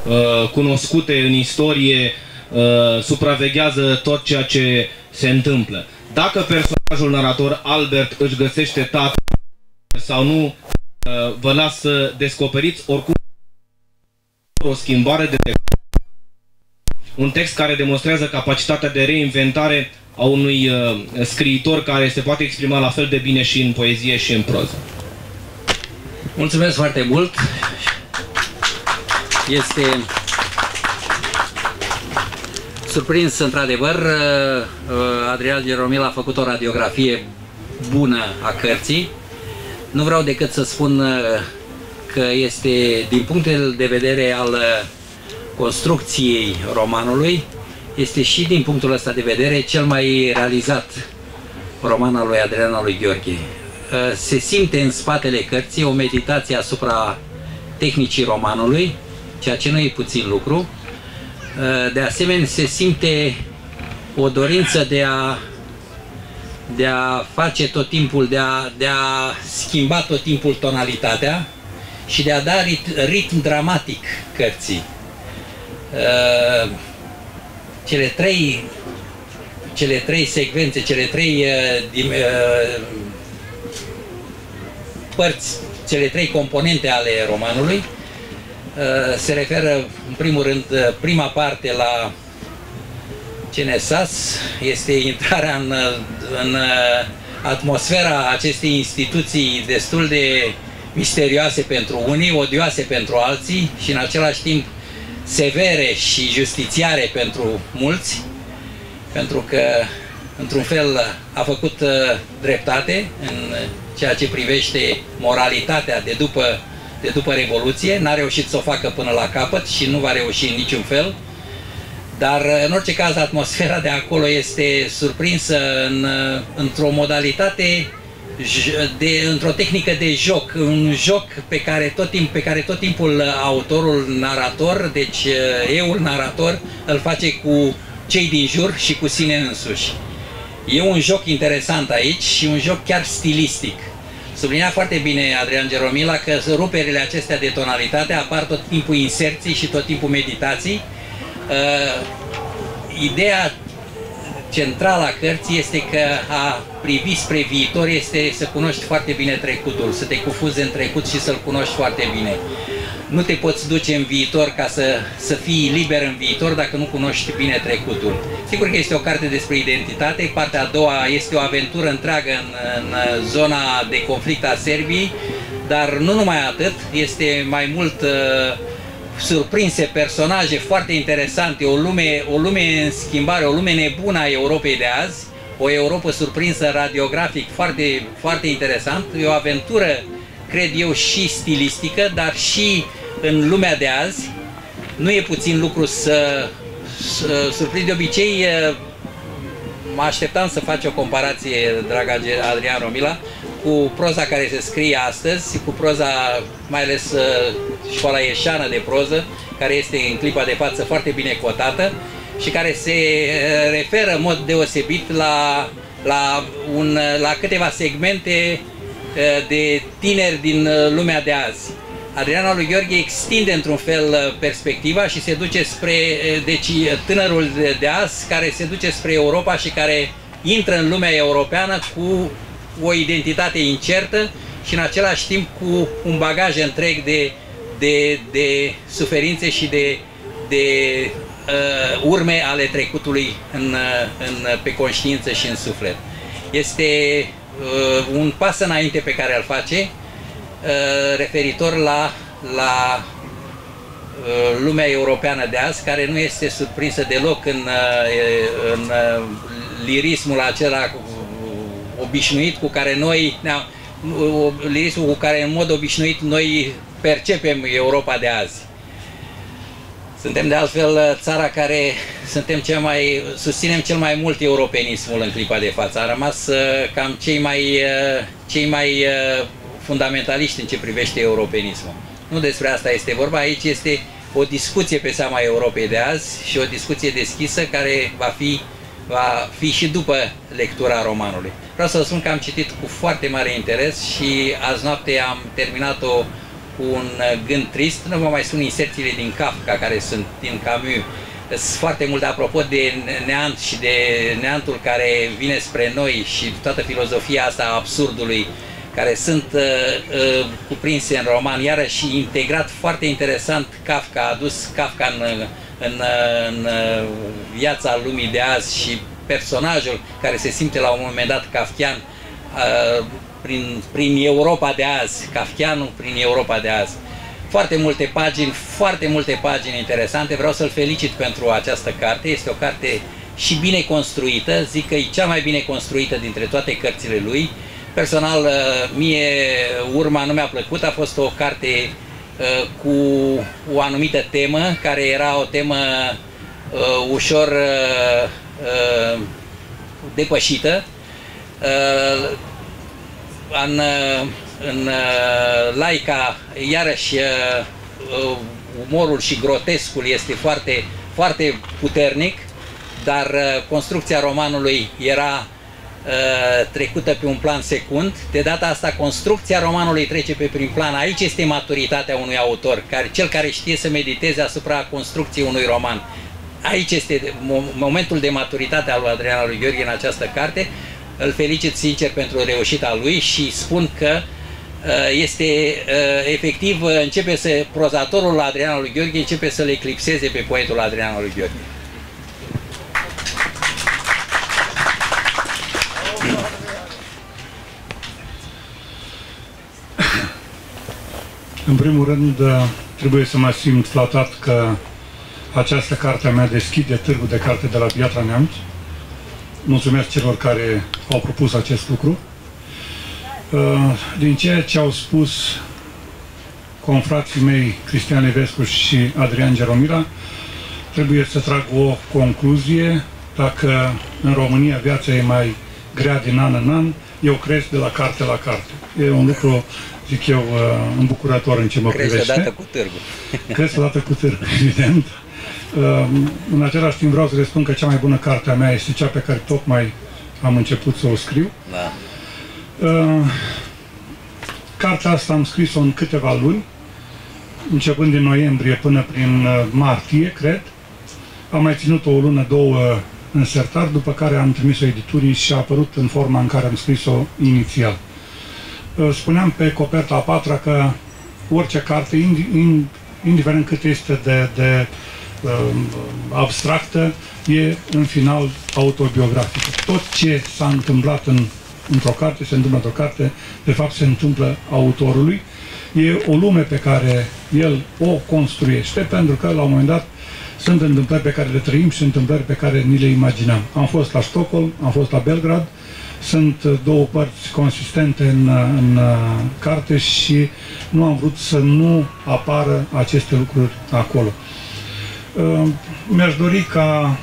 uh, cunoscute în istorie uh, supraveghează tot ceea ce se întâmplă. Dacă personajul narator Albert își găsește tatăl sau nu, vă las să descoperiți oricum o schimbare de text. Un text care demonstrează capacitatea de reinventare a unui uh, scriitor care se poate exprima la fel de bine și în poezie și în proză. Mulțumesc foarte mult! Este surprins, într-adevăr, uh, uh, Adrian Geromil a făcut o radiografie bună a cărții. Nu vreau decât să spun uh, că este, din punctul de vedere al construcției romanului, este și din punctul ăsta de vedere cel mai realizat roman al lui Adriana lui Gheorghe. Se simte în spatele cărții o meditație asupra tehnicii romanului, ceea ce nu e puțin lucru, Uh, de asemenea, se simte o dorință de a, de a face tot timpul, de a, de a schimba tot timpul tonalitatea și de a da rit, ritm dramatic cărții. Uh, cele trei cele trei secvențe, cele trei uh, părți, cele trei componente ale romanului Uh, se referă, în primul rând, uh, prima parte la CNSAS, este intrarea în, uh, în atmosfera acestei instituții destul de misterioase pentru unii, odioase pentru alții și în același timp severe și justițiare pentru mulți, pentru că, într-un fel, a făcut dreptate în ceea ce privește moralitatea de după de după Revoluție, n-a reușit să o facă până la capăt și nu va reuși în niciun fel, dar în orice caz atmosfera de acolo este surprinsă în, într-o modalitate de, într-o tehnică de joc, un joc pe care tot, timp, pe care tot timpul autorul narator, deci euul narator, îl face cu cei din jur și cu sine însuși. E un joc interesant aici și un joc chiar stilistic. Sublinia foarte bine Adrian Geromila că ruperile acestea de tonalitate apar tot timpul inserții și tot timpul meditații. Uh, ideea centrală a cărții este că a privi spre viitor este să cunoști foarte bine trecutul, să te cufuzi în trecut și să-l cunoști foarte bine nu te poți duce în viitor ca să, să fii liber în viitor dacă nu cunoști bine trecutul. Sigur că este o carte despre identitate, partea a doua este o aventură întreagă în, în zona de conflict a Serbiei, dar nu numai atât, este mai mult uh, surprinse personaje foarte interesante, o lume, o lume în schimbare, o lume nebună a Europei de azi, o Europa surprinsă radiografic foarte, foarte interesant, e o aventură, cred eu, și stilistică, dar și în lumea de azi nu e puțin lucru să, să surprind de obicei mă așteptam să faci o comparație, dragă Adrian Romila, cu proza care se scrie astăzi, cu proza, mai ales școala ieșană de proză, care este în clipa de față foarte bine cotată și care se referă în mod deosebit la, la, un, la câteva segmente de tineri din lumea de azi. Adriana lui Gheorghe extinde într-un fel uh, perspectiva și se duce spre, uh, deci uh, tânărul de, de azi care se duce spre Europa și care intră în lumea europeană cu o identitate incertă și în același timp cu un bagaj întreg de, de, de suferințe și de, de uh, urme ale trecutului în, în, pe conștiință și în suflet. Este uh, un pas înainte pe care îl face, Uh, referitor la, la uh, lumea europeană de azi, care nu este surprinsă deloc în, uh, în lirismul acela obișnuit cu care noi, lirismul cu care în mod obișnuit noi percepem Europa de azi. Suntem de altfel țara care suntem cel mai, susținem cel mai mult europenismul în clipa de față. A rămas cam cei mai, cei mai fundamentaliști în ce privește europenismul. Nu despre asta este vorba, aici este o discuție pe seama Europei de azi și o discuție deschisă care va fi, va fi și după lectura romanului. Vreau să vă spun că am citit cu foarte mare interes și azi noapte am terminat-o cu un gând trist. Nu vă mai spun inserțiile din Kafka, care sunt din Camus, sunt foarte mult apropo de neant și de neantul care vine spre noi și toată filozofia asta a absurdului care sunt uh, uh, cuprinse în roman, iarăși integrat foarte interesant Kafka, a adus Kafka în, în, în viața lumii de azi și personajul care se simte la un moment dat kafkian uh, prin, prin Europa de azi, kafkianul prin Europa de azi. Foarte multe pagini, foarte multe pagini interesante. Vreau să-l felicit pentru această carte. Este o carte și bine construită, zic că e cea mai bine construită dintre toate cărțile lui. Personal, uh, mie urma nu mi-a plăcut, a fost o carte uh, cu o anumită temă, care era o temă uh, ușor depășită. În, în Laica, iarăși, umorul și grotescul este foarte, foarte puternic dar uh, construcția romanului era uh, trecută pe un plan secund. De data asta, construcția romanului trece pe prim plan. Aici este maturitatea unui autor, care, cel care știe să mediteze asupra construcției unui roman. Aici este momentul de maturitate al lui Adrian lui Gheorghe în această carte. Îl felicit sincer pentru reușita lui și spun că uh, este efectiv, începe să, prozatorul Adrian lui Gheorghe începe să le eclipseze pe poetul Adrian lui Gheorghe. În primul rând, uh, trebuie să mă simt flatat că această carte a mea deschide târgul de carte de la Piatra Neamț. Mulțumesc celor care au propus acest lucru. Uh, din ceea ce au spus confrații mei Cristian Levescu și Adrian Geromira, trebuie să trag o concluzie. Dacă în România viața e mai grea din an în an, eu cresc de la carte la carte. E un lucru zic eu, uh, îmbucurător în ce mă Crește privește. odată cu târgul. Crește odată cu târgul, evident. Uh, în același timp vreau să le spun că cea mai bună carte a mea este cea pe care tocmai am început să o scriu. Da. Uh, cartea asta am scris-o în câteva luni, începând din noiembrie până prin martie, cred. Am mai ținut o lună, două în sertar, după care am trimis-o editurii și a apărut în forma în care am scris-o inițial. Uh, spuneam pe coperta a patra că orice carte, indiferent cât este de, de uh, abstractă, e în final autobiografică. Tot ce s-a întâmplat în, într-o carte, se întâmplă într-o carte, de fapt se întâmplă autorului. E o lume pe care el o construiește, pentru că la un moment dat sunt întâmplări pe care le trăim și întâmplări pe care ni le imaginăm. Am fost la Stockholm, am fost la Belgrad, sunt uh, două părți consistente în, uh, în uh, carte și nu am vrut să nu apară aceste lucruri acolo. Mi-aș dori ca...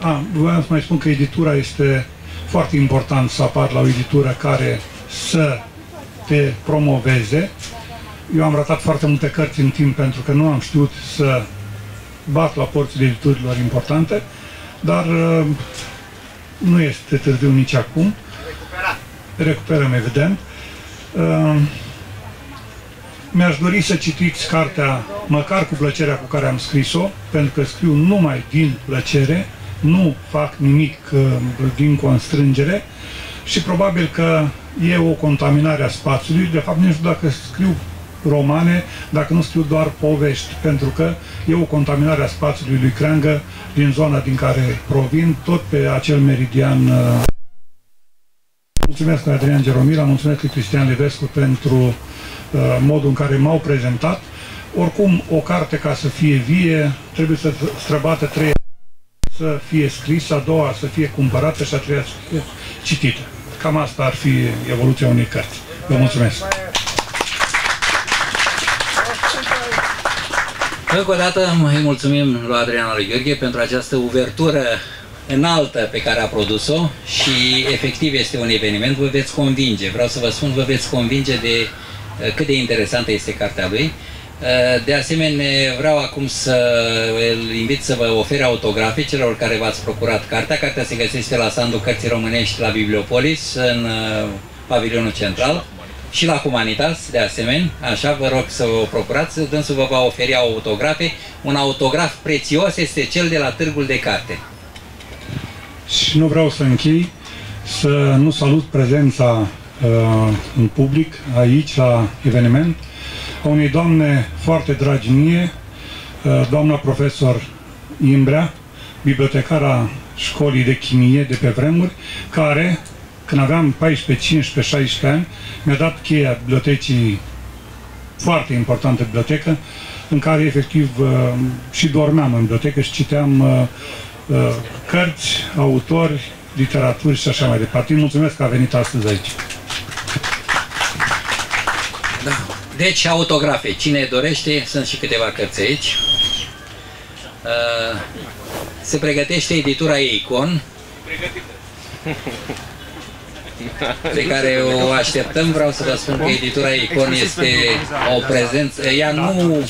A, voiam să mai spun că editura este foarte important să apar la o editură care să te promoveze. Eu am ratat foarte multe cărți în timp pentru că nu am știut să bat la porțile editurilor importante, dar nu este târziu nici acum. Recuperăm, evident. Uh, mi-aș dori să citiți cartea, măcar cu plăcerea cu care am scris-o, pentru că scriu numai din plăcere, nu fac nimic uh, din constrângere și probabil că e o contaminare a spațiului. De fapt, nu știu dacă scriu romane, dacă nu scriu doar povești, pentru că e o contaminare a spațiului lui Creangă din zona din care provin, tot pe acel meridian. Uh, mulțumesc lui Adrian Geromira, mulțumesc lui Cristian Livescu pentru uh, modul în care m-au prezentat. Oricum, o carte ca să fie vie, trebuie să străbată trei să fie scrisă, a doua să fie cumpărată și a treia să fie citită. Cam asta ar fi evoluția unei cărți. Vă mulțumesc! Încă o dată îi mulțumim lui Adrian lui Gheorghe pentru această uvertură înaltă pe care a produs-o și efectiv este un eveniment, vă veți convinge, vreau să vă spun, vă veți convinge de uh, cât de interesantă este cartea lui. Uh, de asemenea, vreau acum să îl invit să vă ofere autografe celor care v-ați procurat cartea. Cartea se găsește la Sandu Cărții Românești la Bibliopolis, în uh, pavilionul central și la Humanitas, de asemenea, așa vă rog să o procurați, dânsul vă va oferi autografe. Un autograf prețios este cel de la Târgul de Carte. Și nu vreau să închei, să nu salut prezența uh, în public, aici, la eveniment, a unei doamne foarte dragi mie, uh, doamna profesor Imbrea, bibliotecara școlii de chimie de pe vremuri, care, când aveam 14, 15, 16 ani, mi-a dat cheia bibliotecii, foarte importantă bibliotecă, în care efectiv uh, și dormeam în bibliotecă și citeam uh, uh, cărți, autori, literaturi și așa mai departe. Îi mulțumesc că a venit astăzi aici. Da. Deci, autografe. Cine dorește, sunt și câteva cărți aici. Uh, se pregătește editura Icon, pe care o așteptăm. Vreau să vă spun că editura Icon este o prezență. Ea nu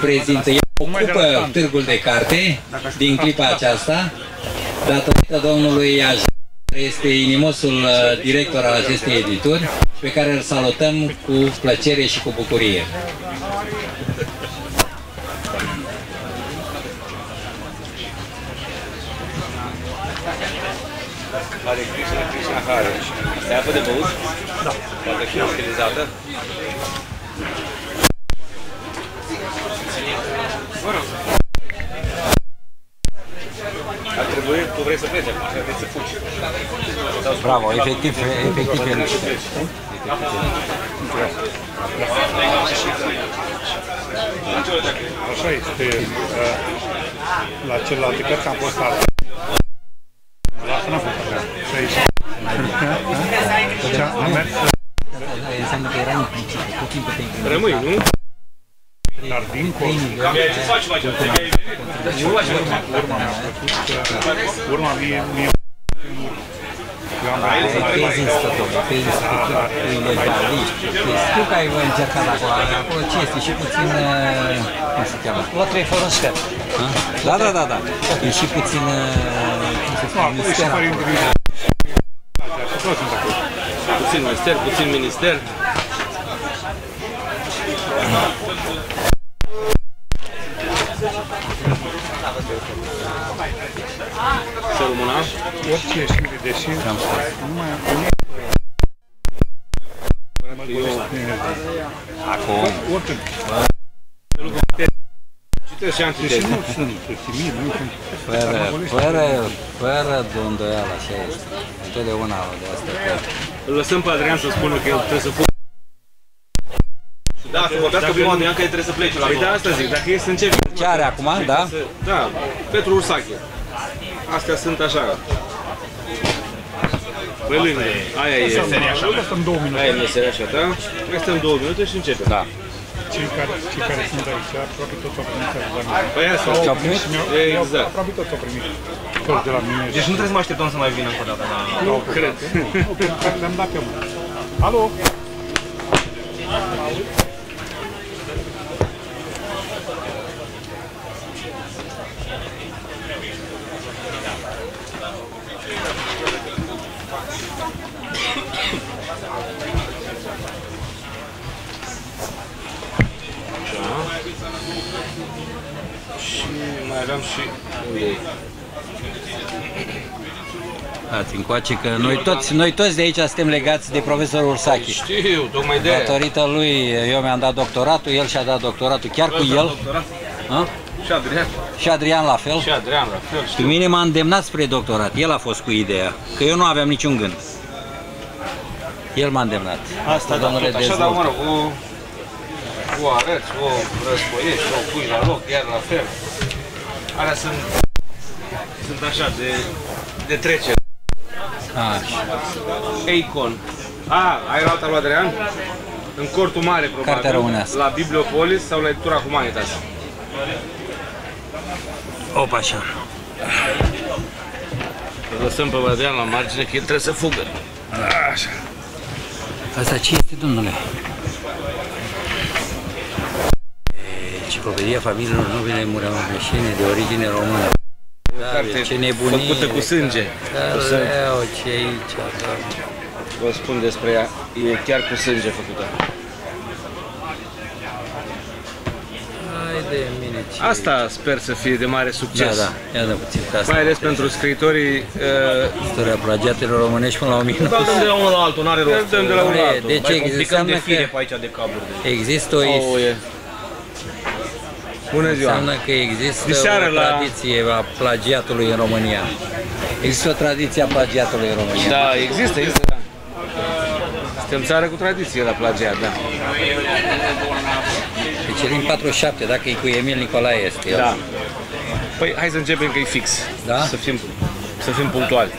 prezintă, ea ocupă târgul de carte din clipa aceasta, datorită domnului Iaj, care este inimosul uh, director al acestei edituri, pe care îl salutăm cu plăcere și cu bucurie. Hare Krishna, Krishna Hare. Asta e apă de băut? Da. Poate fi utilizată? Vă rog. Ar trebui, tu vrei să pleci acum, vrei să fugi. Bravo, efectiv, efectiv e Așa este. uh, La celelalte cărți am fost altă. La asta n-a fost așa. Și aici. Deci am mers Înseamnă că era implicit, tot timpul te Rămâi, nu? dar dincolo. Ce faci, faci? Ce faci? Urma mi-a plăcut. uh, Urma mie, mie eu am Pe institutul, pe institutul ilegaliști. Știu că ai încercat acolo, acolo ce este și puțin, uh, cum se cheamă? La trei fără un sfert. Ha? Da, da, da, da. E și puțin, uh, cum se spune, mister acolo. Puțin minister, puțin minister. Să rămână? Orice ieșire de șir, nu mai Acum. Oricând. Citești și Deși antiteze. nu sunt timid, nu sunt... Fără, fără, fără de îndoială, așa este. Întotdeauna de asta. Îl lăsăm pe Adrian să spună că el trebuie să fugă. Da, să vorbească prima Adrian că el trebuie să plece la Păi da, asta zic, dacă e să începi. Ce are acum, da? Da, Petru Ursache. Astea sunt așa. Pe lângă. Aia e. Lăsăm două minute. Aia e meseria așa, da? Mai stăm două minute și începem. Da. Cei care, cei care sunt aici, aproape toți au primit examen. Păi asta, Sau ce-au primit? mi-au- Exact. Aproape toți au primit. Toți de la mine. Deci nu trebuie să mă așteptăm să mai vină încă o dată la... Nu, cred. Nu, pentru că le-am dat pe mână. Alo? Aveam și... Unde e? Dați încoace că noi toți, noi toți de aici suntem legați de profesorul Ursachi. Știu, tocmai de aia. Datorită lui, eu mi-am dat doctoratul, el și-a dat doctoratul chiar cu el. Ha? Și Adrian. Și Adrian la fel. Și Adrian la fel. Pe Știu. mine m-a îndemnat spre doctorat. El a fost cu ideea, că eu nu aveam niciun gând. El m-a îndemnat. Asta, da, tot așa, dar mă rog, o, o arăți, o răspoiești, o pui la loc, iar la fel. Alea sunt, sunt așa, de, de trecere. Așa. Eicon. A, ai luat lui Adrian? În cortul mare, probabil. Cartea românească. La Bibliopolis sau la Lectura Humanitas? Opa, așa. Îl lăsăm pe Adrian la margine, că el trebuie să fugă. Așa. Asta ce este, domnule? Enciclopedia familiilor nobile mureșene de origine română. Da, carte ce nebunie. făcută cu sânge. Da, Cu sânge. leu, ce aici, da. Vă spun despre ea, e chiar cu sânge făcută. Hai de mine, ce Asta sper să fie de mare Da, succes. da, ia dă puțin ca asta. Mai ales pentru scritorii... Uh, Istoria plagiatelor românești până la 1900. Dar dăm de la unul la altul, n-are rost. Dăm de la unul la altul. Deci Mai complicăm de înseamnă fire că pe aici de cabluri. De... există o, oh, e. Bună ziua! Înseamnă că există Diseară o la- tradiție a plagiatului în România. Există o tradiție a plagiatului în România. Da, există, există. da. Suntem țară cu tradiție la plagiat, da. Deci e din 47, dacă e cu Emil Nicolae este el. Da. Păi hai să începem că e fix. Da? Să fim, să fim punctuali.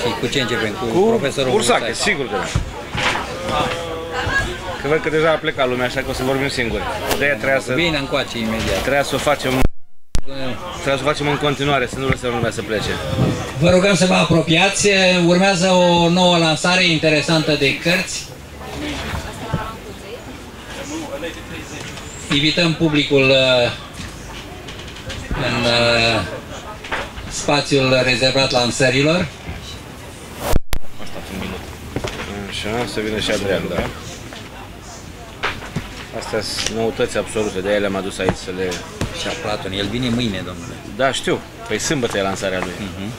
Și cu ce începem? Cu, Cu profesorul Ursache, Ursache. sigur că da. Că văd că deja a plecat lumea, așa că o să vorbim singuri. De-aia trebuia să... Bine, încoace imediat. Trebuia să o facem... Trebuia să o facem în continuare, să nu lăsăm lumea să plece. Vă rugăm să vă apropiați. Urmează o nouă lansare interesantă de cărți. Invităm publicul uh, în uh, spațiul rezervat lansărilor. Așa, să vină și Adrian, da? Astea sunt noutăți absolute, de-aia le-am adus aici să le... Și a Platon, el vine mâine, domnule. Da, știu. Păi sâmbătă e lansarea lui. Mhm.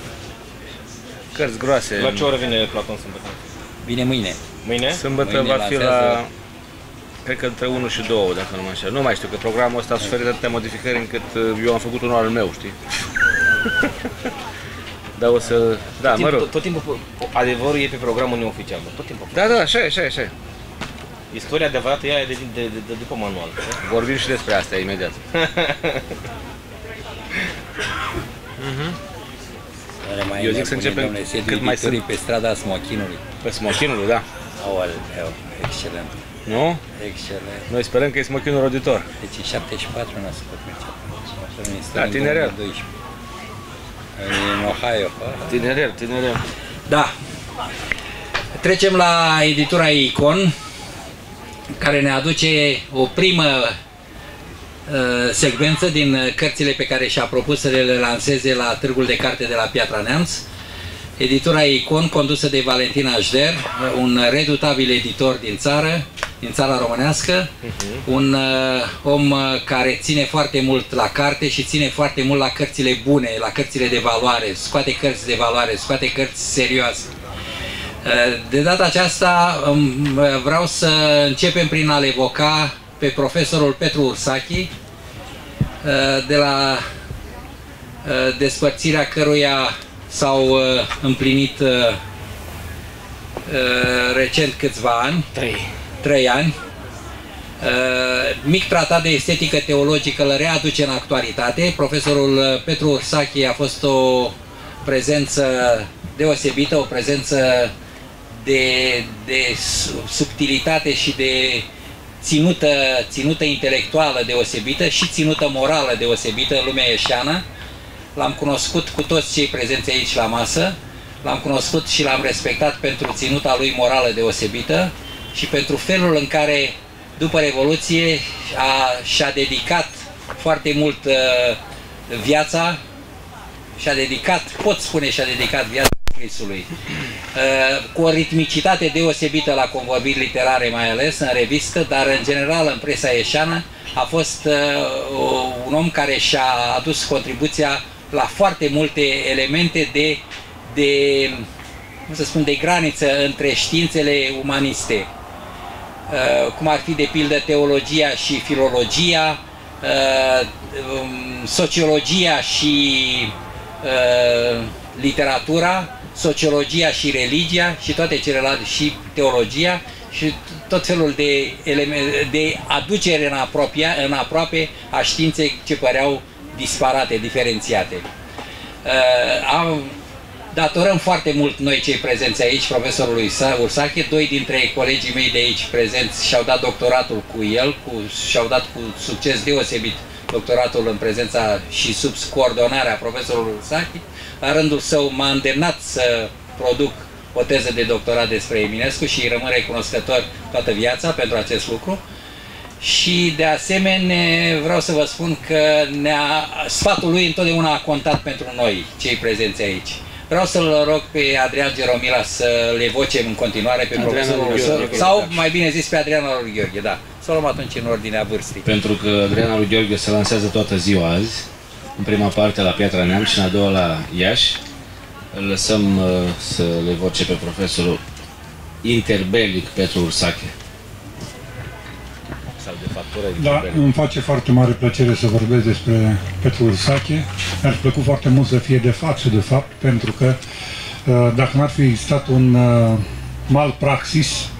Cărți groase. La ce oră vine Platon sâmbătă? Vine mâine. Mâine? Sâmbătă Mâine va fi la... lansează- Cred că între 1 și 2, dacă nu mă înșel. Nu mai știu, că programul ăsta a suferit atâtea modificări încât uh, eu am făcut unul al meu, știi? Dar o să... Da, tot, mă timpul, rog. tot timpul adevărul e pe programul neoficial, mă. tot timpul. Da, da, așa e, așa e, așa e. Istoria adevărată e aia de, de, de, de după manual. Vorbim și despre asta imediat. Care mai Eu zic să nebune, începem domnule, sediul cât mai editurii sunt. pe strada Smochinului. Pe smochinului, da. Aoleu, excelent. Nu? Excelent. Noi sperăm că e smochinul roditor. Deci e 74 născut Mircea. Da, tinerel. În Ohio. Tinerel, tinerel. Da. Trecem la editura Icon, care ne aduce o primă uh, secvență din uh, cărțile pe care și-a propus să le lanseze la Târgul de Carte de la Piatra Neamț. Editura Icon, condusă de Valentin Ajder, un redutabil editor din țară, din țara românească, un uh, om uh, care ține foarte mult la carte și ține foarte mult la cărțile bune, la cărțile de valoare, scoate cărți de valoare, scoate cărți serioase. Uh, De data aceasta um, vreau să începem prin a-l evoca pe profesorul Petru Ursachi, uh, de la uh, despărțirea căruia s-au uh, împlinit uh, uh, recent câțiva ani. Trei. Trei ani. Uh, mic tratat de estetică teologică îl readuce în actualitate. Profesorul uh, Petru Ursachi a fost o prezență deosebită, o prezență de, de su- subtilitate și de ținută, ținută intelectuală deosebită și ținută morală deosebită în lumea ieșeană. L-am cunoscut cu toți cei prezenți aici la masă, l-am cunoscut și l-am respectat pentru ținuta lui morală deosebită și pentru felul în care, după Revoluție, a, și-a dedicat foarte mult uh, viața, și-a dedicat, pot spune și-a dedicat viața scrisului, uh, cu o ritmicitate deosebită la convorbiri literare mai ales, în revistă, dar în general în presa ieșeană, a fost uh, o- un om care și-a adus contribuția la foarte multe elemente de, de cum să spun, de graniță între științele umaniste, Uh, cum ar fi de pildă teologia și filologia, uh, um, sociologia și uh, literatura, sociologia și religia și toate celelalte și teologia și tot felul de, elemente, de aducere în, apropia, în aproape a științei ce păreau disparate, diferențiate. Uh, am, datorăm foarte mult noi cei prezenți aici, profesorului Sa- Ursache, doi dintre colegii mei de aici prezenți și-au dat doctoratul cu el, cu, și-au dat cu succes deosebit doctoratul în prezența și sub coordonarea profesorului Ursache. La rândul său m-a îndemnat să produc o teză de doctorat despre Eminescu și îi rămân recunoscător toată viața pentru acest lucru. Și de asemenea vreau să vă spun că ne-a, sfatul lui întotdeauna a contat pentru noi, cei prezenți aici. Vreau să-l rog pe Adrian Geromila să le vocem în continuare pe Adrian profesorul lui său, Gheorghe, sau da. mai bine zis pe Adrian lui Gheorghe, da. Să o luăm atunci în ordinea vârstii. Pentru că Adriana lui Gheorghe se lansează toată ziua azi, în prima parte la Piatra Neamț și în a doua la Iași. Îl lăsăm uh, să le voce pe profesorul interbelic Petru Ursache. Sau de fapt Da, îmi face foarte mare plăcere să vorbesc despre Petru Ursache. Mi-ar plăcut foarte mult să fie de față, de fapt, pentru că uh, dacă n-ar fi existat un uh, malpraxis uh,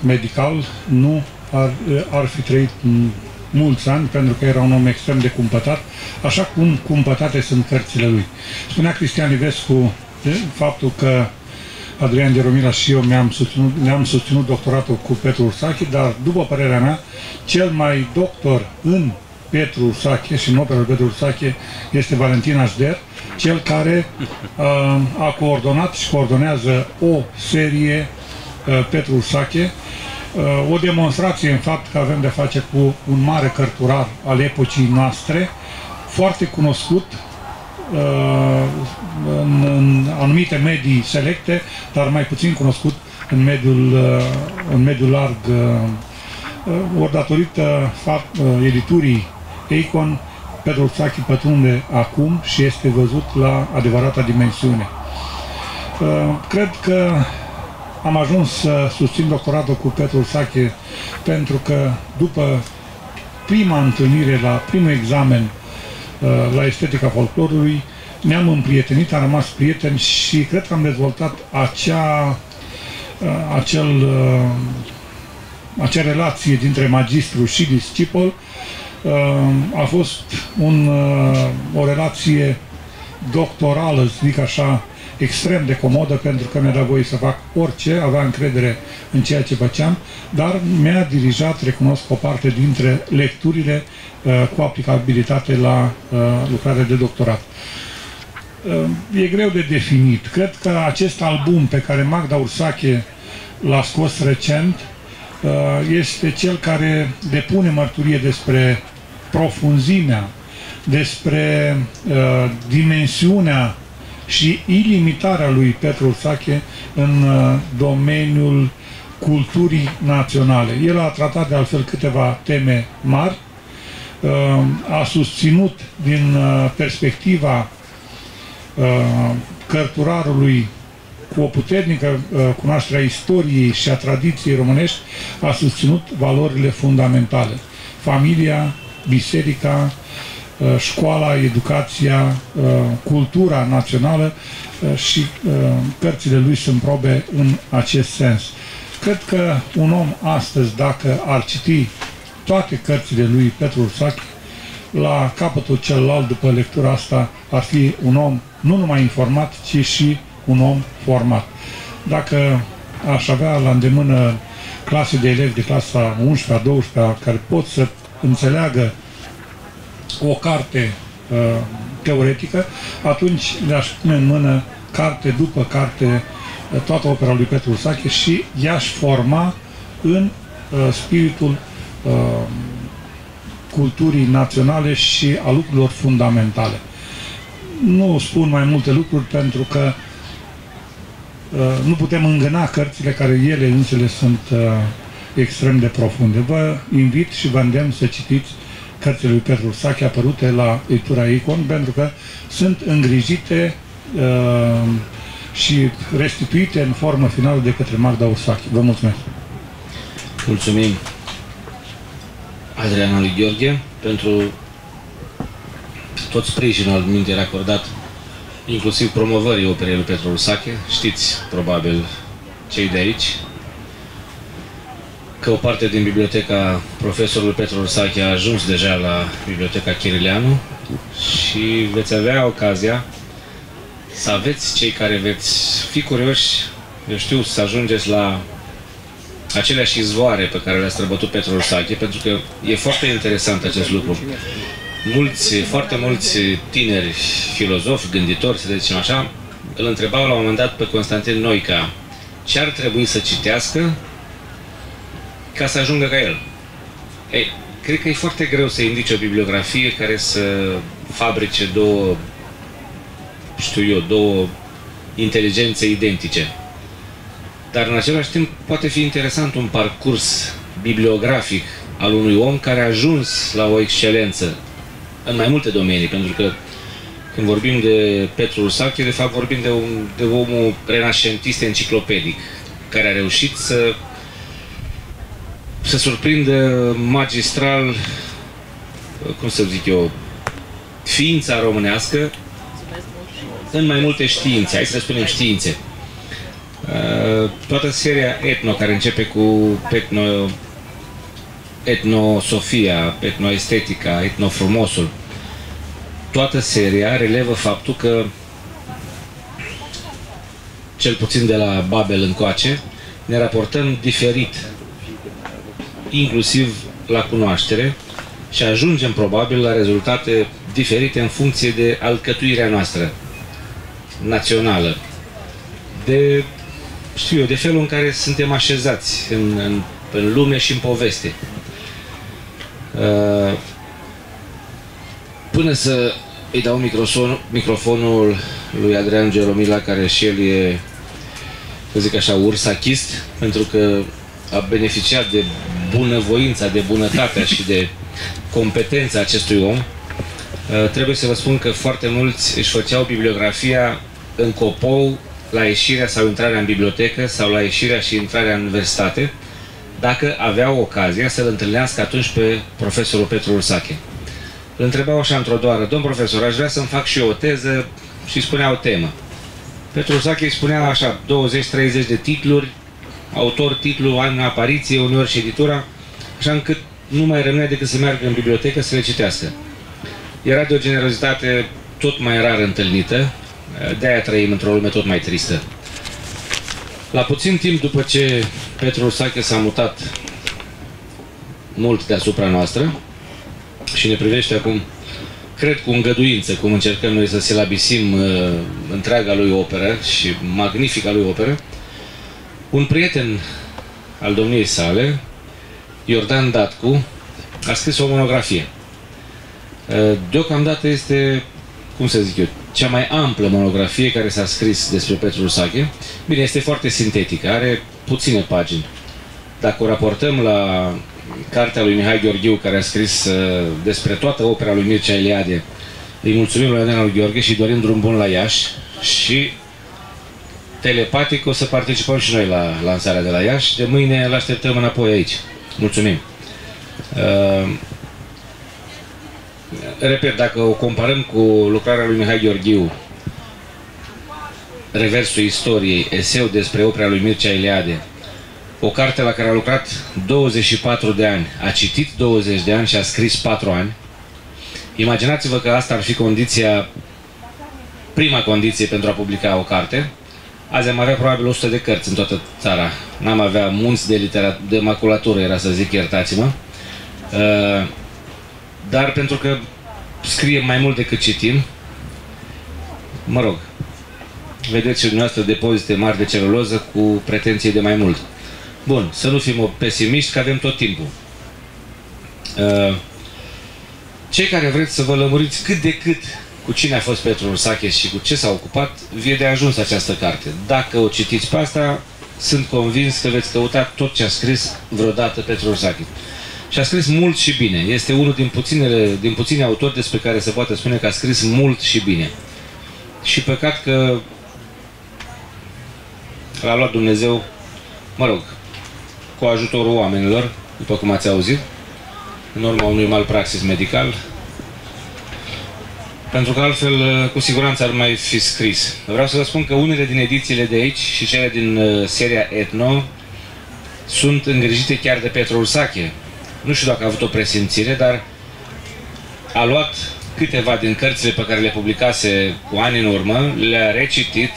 medical, nu ar, ar fi trăit mulți ani, pentru că era un om extrem de cumpătat, așa cum cumpătate sunt cărțile lui. Spunea Cristian Ivescu de faptul că Adrian de Romila și eu mi-am susținut, ne-am susținut doctoratul cu Petru Ursache, dar după părerea mea, cel mai doctor în Petru Ursache și în opera Petru Ursache este Valentin Așder, cel care uh, a coordonat și coordonează o serie uh, Petru Ursache, uh, o demonstrație în fapt că avem de face cu un mare cărturar al epocii noastre, foarte cunoscut, Uh, în, în anumite medii selecte, dar mai puțin cunoscut în mediul, uh, în mediul larg. Uh, ori datorită fapt, editurii Icon, Pedro Saki pătrunde acum și este văzut la adevărata dimensiune. Cred că am ajuns să susțin doctoratul cu Petru Sache pentru că după prima întâlnire, la primul examen Uh, la estetica folclorului, ne-am împrietenit, am rămas prieteni și cred că am dezvoltat acea, uh, acel, uh, acea relație dintre magistru și discipol. A fost un, o relație doctorală, să zic așa, extrem de comodă pentru că mi-a dat voie să fac orice, avea încredere în ceea ce făceam, dar mi-a dirijat, recunosc, o parte dintre lecturile uh, cu aplicabilitate la uh, lucrarea de doctorat. Uh, e greu de definit. Cred că acest album pe care Magda Ursache l-a scos recent uh, este cel care depune mărturie despre profunzimea, despre uh, dimensiunea și ilimitarea lui Petru Sache în uh, domeniul culturii naționale. El a tratat de altfel câteva teme mari, uh, a susținut din uh, perspectiva cărturarului cu o puternică cunoaștere a istoriei și a tradiției românești, a susținut valorile fundamentale. Familia, biserica, Uh, școala, educația, uh, cultura națională uh, și cărțile lui sunt probe în acest sens. Cred că un om astăzi, dacă ar citi toate cărțile lui Petru Ursache, la capătul celălalt, după lectura asta, ar fi un om nu numai informat, ci și un om format. Dacă aș avea la îndemână clase de elevi de clasa 11-a, 12-a, care pot să înțeleagă o carte uh, teoretică, atunci le-aș pune în mână carte după carte uh, toată opera lui Petru Sache și i-aș forma în uh, spiritul uh, culturii naționale și a lucrurilor fundamentale. Nu spun mai multe lucruri pentru că uh, nu putem îngâna cărțile care ele însele sunt uh, extrem de profunde. Vă invit și vă îndemn să citiți cărțile lui Petru Sache apărute la editura Icon, pentru că sunt îngrijite uh, și restituite în formă finală de către Magda Ursache. Vă mulțumesc! Mulțumim Adriana lui Gheorghe pentru tot sprijinul al minter acordat inclusiv promovării operei lui Petru Ursache. Știți, probabil, cei de aici, că o parte din biblioteca profesorului Petru Ursache a ajuns deja la biblioteca Chirileanu și veți avea ocazia să aveți cei care veți fi curioși, eu știu, să ajungeți la aceleași izvoare pe care le-a străbătut Petru Ursache, pentru că e foarte interesant acest lucru. Mulți, foarte mulți tineri filozofi, gânditori, să zicem așa, îl întrebau la un moment dat pe Constantin Noica ce ar trebui să citească ca să ajungă ca el. Ei, cred că e foarte greu să indice o bibliografie care să fabrice două, știu eu, două inteligențe identice. Dar în același timp poate fi interesant un parcurs bibliografic al unui om care a ajuns la o excelență în mai multe domenii, pentru că când vorbim de Petru Ursache, de fapt vorbim de, un, de omul renascentist enciclopedic, care a reușit să să surprindă magistral, cum să zic eu, ființa românească în mai multe științe, hai să le spunem științe. Uh, toată seria Etno, care începe cu etno, etnosofia, etnoestetica, etnofrumosul, toată seria relevă faptul că cel puțin de la Babel încoace, ne raportăm diferit, inclusiv la cunoaștere, și ajungem probabil la rezultate diferite în funcție de alcătuirea noastră națională, de, știu eu, de felul în care suntem așezați în, în, în lume și în poveste. Uh, până să îi dau microfon, microfonul lui Adrian Geromila, care și el e, să zic așa, ursachist, pentru că a beneficiat de bunăvoința, de bunătatea și de competența acestui om. Uh, trebuie să vă spun că foarte mulți își făceau bibliografia în copou la ieșirea sau intrarea în bibliotecă sau la ieșirea și intrarea în universitate, dacă aveau ocazia să-l întâlnească atunci pe profesorul Petru Ursache. Îl întrebau așa într-o doară, domn profesor, aș vrea să-mi fac și eu o teză și spunea o temă. Petru Ursache îi spunea așa, 20-30 de titluri, autor, titlu, an apariție, uneori și editura, așa încât nu mai rămânea decât să meargă în bibliotecă să le citească. Era de o generozitate tot mai rar întâlnită, de-aia trăim într-o lume tot mai tristă. La puțin timp după ce Petru Ursache s-a mutat mult deasupra noastră și ne privește acum, cred cu îngăduință, cum încercăm noi să silabisim uh, întreaga lui operă și magnifica lui operă, un prieten al domniei sale, Iordan Datcu, a scris o monografie. Uh, deocamdată este, cum să zic eu, cea mai amplă monografie care s-a scris despre Petru Rusache. Bine, este foarte sintetică, are puține pagini. Dacă o raportăm la cartea lui Mihai Gheorghiu, care a scris uh, despre toată opera lui Mircea Eliade, îi mulțumim lui Adrian Gheorghe și dorim drum bun la Iași și telepatic o să participăm și noi la lansarea de la Iași. De mâine îl așteptăm înapoi aici. Mulțumim! Uh, repet, dacă o comparăm cu lucrarea lui Mihai Gheorghiu, Reversul istoriei, eseu despre opera lui Mircea Eliade, o carte la care a lucrat 24 de ani, a citit 20 de ani și a scris 4 ani, imaginați-vă că asta ar fi condiția, prima condiție pentru a publica o carte, Azi am avea probabil 100 de cărți în toată țara. N-am avea munți de, literat- de maculatură, era să zic, iertați-mă. Uh, dar pentru că scriem mai mult decât citim, mă rog, vedeți și dumneavoastră depozite mari de celuloză cu pretenții de mai mult. Bun, să nu fim pesimiști, că avem tot timpul. Uh, cei care vreți să vă lămuriți cât de cât cu cine a fost Petru Ursache și cu ce s-a ocupat, vie de ajuns această carte. Dacă o citiți pe asta, sunt convins că veți căuta tot ce a scris vreodată Petru Ursache. Și a scris mult și bine. Este unul din, puținele, din puține autori despre care se poate spune că a scris mult și bine. Și păcat că l-a luat Dumnezeu, mă rog, cu ajutorul oamenilor, după cum ați auzit, în urma unui malpraxis medical, pentru că altfel cu siguranță ar mai fi scris. Vreau să vă spun că unele din edițiile de aici și cele din uh, seria Etno sunt îngrijite chiar de Petru Ursache, nu știu dacă a avut o presimțire, dar a luat câteva din cărțile pe care le publicase cu ani în urmă, le-a recitit,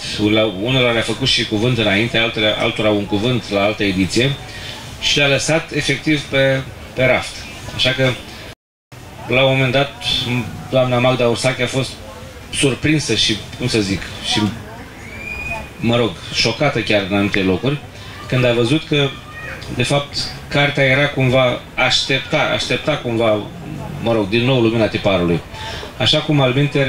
unora le-a făcut și cuvânt înainte, altele, altora un cuvânt la altă ediție și le-a lăsat efectiv pe, pe raft. Așa că, la un moment dat, doamna Magda Ursache a fost surprinsă și, cum să zic, și, mă rog, șocată chiar în anumite locuri, când a văzut că, de fapt, cartea era cumva aștepta, aștepta cumva, mă rog, din nou lumina tiparului. Așa cum Albinter,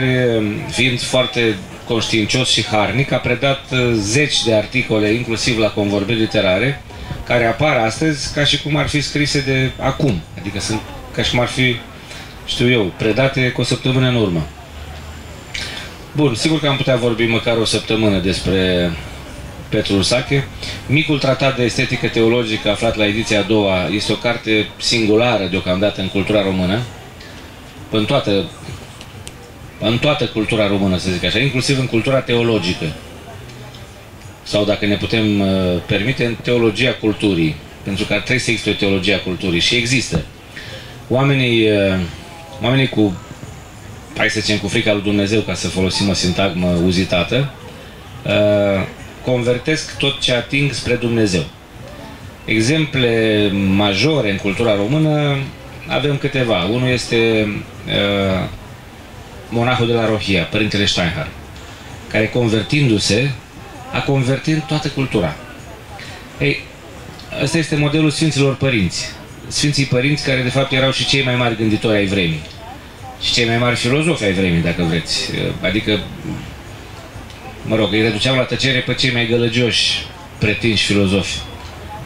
fiind foarte conștiincios și harnic, a predat uh, zeci de articole, inclusiv la convorbiri literare, care apar astăzi ca și cum ar fi scrise de acum. Adică sunt ca și cum ar fi, știu eu, predate cu o săptămână în urmă. Bun, sigur că am putea vorbi măcar o săptămână despre Petru Ursache. Micul tratat de estetică teologică aflat la ediția a doua este o carte singulară deocamdată în cultura română, în toată, în toată cultura română, să zic așa, inclusiv în cultura teologică. Sau dacă ne putem uh, permite, în teologia culturii, pentru că trebuie să existe o teologie a culturii și există. Oamenii, uh, oamenii cu, hai să zicem, cu frica lui Dumnezeu, ca să folosim o sintagmă uzitată, uh, convertesc tot ce ating spre Dumnezeu. Exemple majore în cultura română avem câteva. Unul este uh, monahul de la Rohia, Părintele Steinhardt, care convertindu-se, a convertit toată cultura. Ei, ăsta este modelul Sfinților Părinți. Sfinții Părinți care de fapt erau și cei mai mari gânditori ai vremii. Și cei mai mari filozofi ai vremii, dacă vreți. Adică, mă rog, îi reduceau la tăcere pe cei mai gălăgioși pretinși filozofi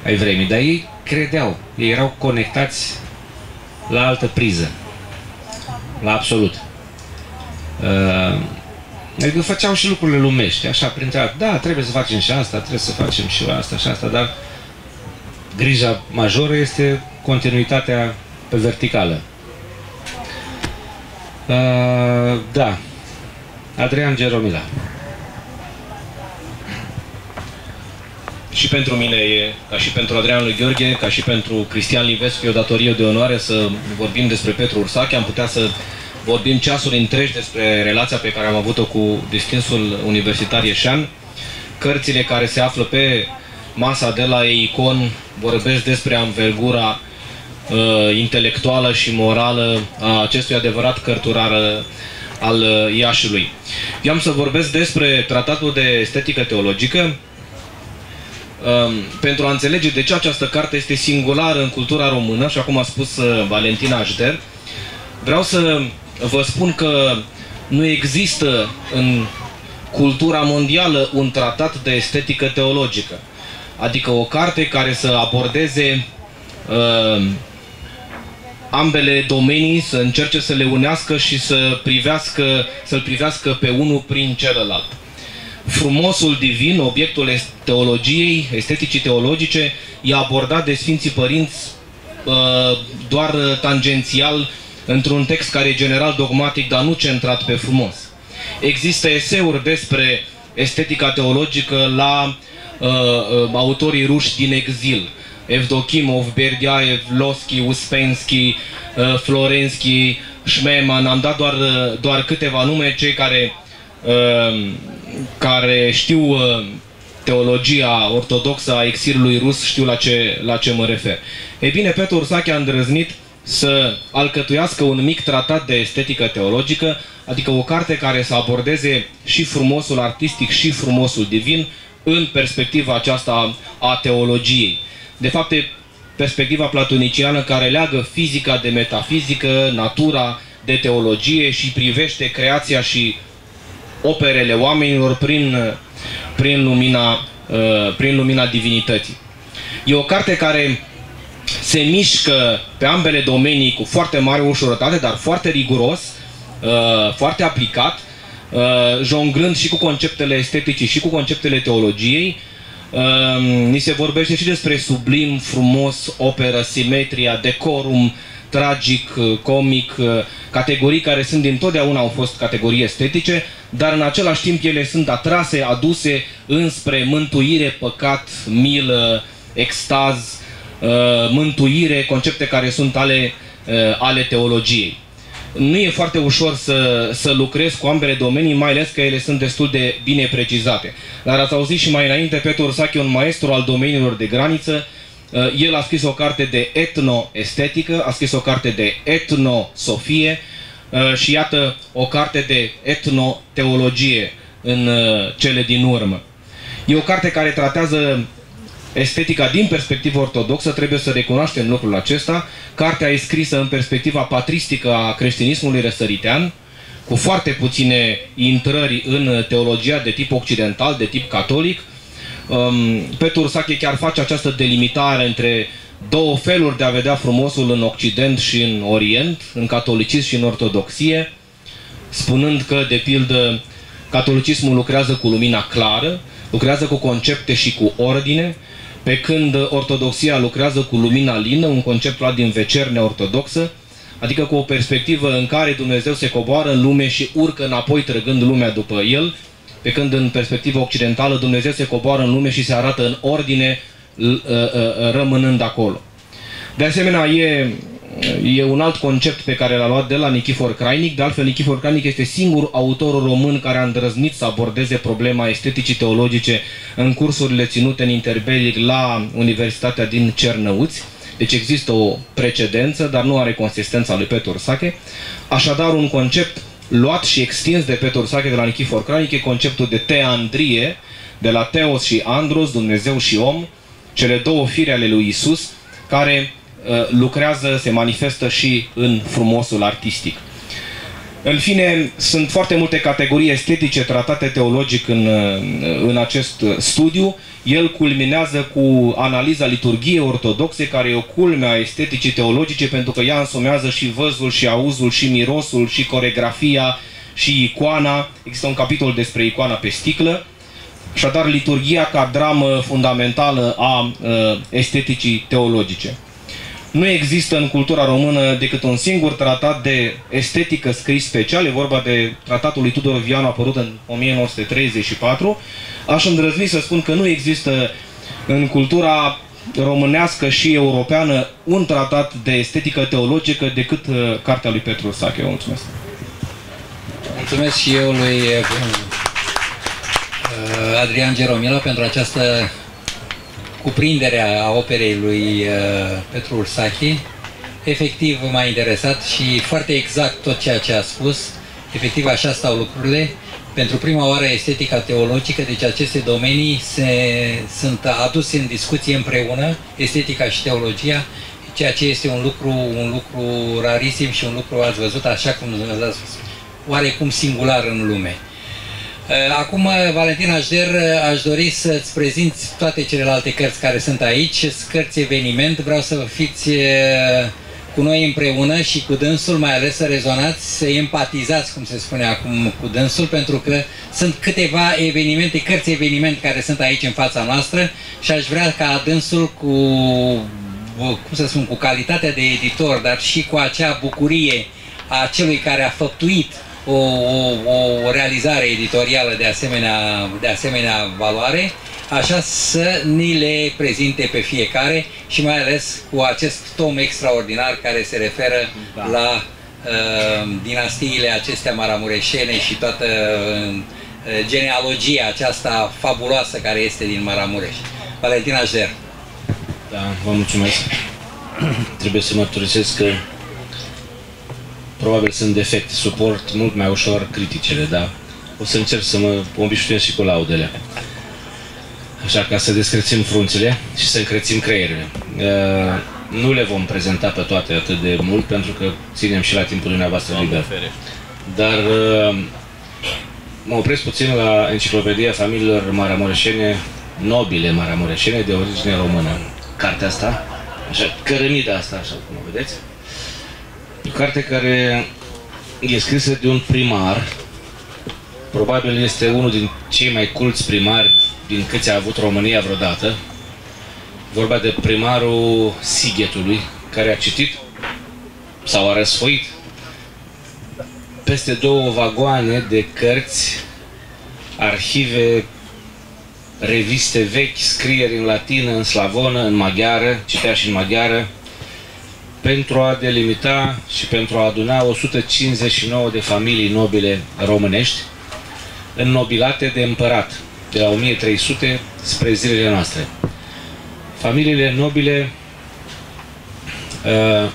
ai vremii. Dar ei credeau, ei erau conectați la altă priză. La absolut. Uh, adică făceau și lucrurile lumești, așa, printre altele. Da, trebuie să facem și asta, trebuie să facem și asta și asta, dar grija majoră este continuitatea pe verticală. Uh, da. Adrian Geromila. și pentru mine e, ca și pentru Adrian lui Gheorghe, ca și pentru Cristian Livescu, e o datorie de onoare să vorbim despre Petru Ursache. Am putea să vorbim ceasuri întregi despre relația pe care am avut-o cu distinsul universitar Ieșan. Cărțile care se află pe masa de la Eicon vorbesc despre anvergura uh, intelectuală și morală a acestui adevărat cărturar uh, al uh, Iașului. Eu am să vorbesc despre tratatul de estetică teologică, um, pentru a înțelege de ce această carte este singulară în cultura română, așa cum a spus uh, Valentina Ajder, vreau să vă spun că nu există în cultura mondială un tratat de estetică teologică. Adică o carte care să abordeze uh, ambele domenii, să încerce să le unească și să privească, să-l privească pe unul prin celălalt frumosul divin, obiectul teologiei, esteticii teologice, e abordat de Sfinții Părinți uh, doar tangențial într-un text care e general dogmatic, dar nu centrat pe frumos. Există eseuri despre estetica teologică la uh, uh, autorii ruși din exil. Evdokimov, Berdiaev, Loschi, Uspensky, uh, Florensky, Schmemann, am dat doar, uh, doar câteva nume, cei care uh, care știu uh, teologia ortodoxă a exilului rus știu la ce, la ce mă refer. Ei bine, Petru Ursache a îndrăznit să alcătuiască un mic tratat de estetică teologică, adică o carte care să abordeze și frumosul artistic și frumosul divin în perspectiva aceasta a teologiei. De fapt, e perspectiva platoniciană care leagă fizica de metafizică, natura de teologie și privește creația și operele oamenilor prin, prin, lumina, uh, prin lumina divinității. E o carte care se mișcă pe ambele domenii cu foarte mare ușurătate, dar foarte riguros, uh, foarte aplicat, uh, jonglând și cu conceptele estetice și cu conceptele teologiei. Ni se vorbește și despre sublim, frumos, operă, simetria, decorum, tragic, comic, categorii care sunt dintotdeauna au fost categorii estetice, dar în același timp ele sunt atrase, aduse înspre mântuire, păcat, milă, extaz, uh, mântuire, concepte care sunt ale, uh, ale teologiei. Nu e foarte ușor să, să lucrez cu ambele domenii, mai ales că ele sunt destul de bine precizate. Dar ați auzit și mai înainte, Petru Ursache, un maestru al domeniilor de graniță, uh, el a scris o carte de etno-estetică, a scris o carte de etno-sofie, Uh, și iată o carte de etnoteologie în uh, cele din urmă. E o carte care tratează estetica din perspectivă ortodoxă, trebuie să recunoaștem lucrul acesta. Cartea e scrisă în perspectiva patristică a creștinismului răsăritean, cu foarte puține intrări în teologia de tip occidental, de tip catolic. Um, Petru Ursache chiar face această delimitare între două feluri de a vedea frumosul în Occident și în Orient, în catolicism și în ortodoxie, spunând că, de pildă, catolicismul lucrează cu lumina clară, lucrează cu concepte și cu ordine, pe când ortodoxia lucrează cu lumina lină, un concept luat din vecerne ortodoxă, adică cu o perspectivă în care Dumnezeu se coboară în lume și urcă înapoi trăgând lumea după el, pe când în perspectivă occidentală Dumnezeu se coboară în lume și se arată în ordine rămânând acolo. De asemenea, e, e un alt concept pe care l-a luat de la Nichifor Crainic. De altfel, Nichifor Crainic este singurul autor român care a îndrăznit să abordeze problema esteticii teologice în cursurile ținute în interbelic la Universitatea din Cernăuți. Deci există o precedență, dar nu are consistența lui Petor Sache. Așadar, un concept luat și extins de Petor Sache de la Nichifor Crainic e conceptul de teandrie, de la Teos și Andros, Dumnezeu și om, cele două fire ale lui Isus, care uh, lucrează, se manifestă și în frumosul artistic. În fine, sunt foarte multe categorii estetice tratate teologic în, uh, în acest studiu. El culminează cu analiza liturgiei ortodoxe, care e o culme a esteticii teologice, pentru că ea însumează și văzul, și auzul, și mirosul, și coregrafia, și icoana. Există un capitol despre icoana pe sticlă. Așadar, liturgia ca dramă fundamentală a uh, esteticii teologice. Nu există în cultura română decât un singur tratat de estetică scris special, e vorba de tratatul lui Tudor Vianu apărut în 1934. Aș îndrăzni să spun că nu există în cultura românească și europeană un tratat de estetică teologică decât uh, cartea lui Petru Sache. mulțumesc! Mulțumesc și eu lui Uh, Adrian Geromila pentru această cuprindere a operei lui uh, Petru Ursachi. Efectiv m-a interesat și foarte exact tot ceea ce a spus. Efectiv așa stau lucrurile. Pentru prima oară estetica teologică, deci aceste domenii se, sunt aduse în discuție împreună, estetica și teologia, ceea ce este un lucru, un lucru rarisim și un lucru, ați văzut, așa cum ați spus, oarecum singular în lume. Uh, acum, uh, Valentin Așder, uh, aș dori să-ți prezinți toate celelalte cărți care sunt aici, cărți eveniment, vreau să fiți cu noi împreună și cu dânsul, mai ales să rezonați, să empatizați, cum se spune acum, cu dânsul, pentru că sunt câteva evenimente, cărți eveniment care sunt aici în fața noastră și aș vrea ca dânsul cu, cum să spun, cu calitatea de editor, dar și cu acea bucurie a celui care a făptuit o, o, o realizare editorială de asemenea, de asemenea valoare, așa să ni le prezinte pe fiecare și mai ales cu acest tom extraordinar care se referă da. la uh, dinastiile acestea maramureșene și toată uh, genealogia aceasta fabuloasă care este din Maramureș. Valentin Așder. Da, vă mulțumesc. Trebuie să mărturisesc că probabil sunt defecte, suport mult mai ușor criticele, dar o să încerc să mă obișnuiesc și cu laudele. Așa ca să descrețim frunțile și să încrețim creierile. Uh, nu le vom prezenta pe toate atât de mult, pentru că ținem și la timpul dumneavoastră liber. Dar uh, mă opresc puțin la enciclopedia familiilor maramureșene, nobile maramureșene de origine română. Cartea asta, așa, cărămida asta, așa cum o vedeți, o carte care e scrisă de un primar, probabil este unul din cei mai culți primari din câți a avut România vreodată, vorba de primarul Sighetului, care a citit sau a răsfoit peste două vagoane de cărți, arhive, reviste vechi, scrieri în latină, în slavonă, în maghiară, citea și în maghiară, pentru a delimita și pentru a aduna 159 de familii nobile românești înnobilate de împărat de la 1300 spre zilele noastre. Familiile nobile uh,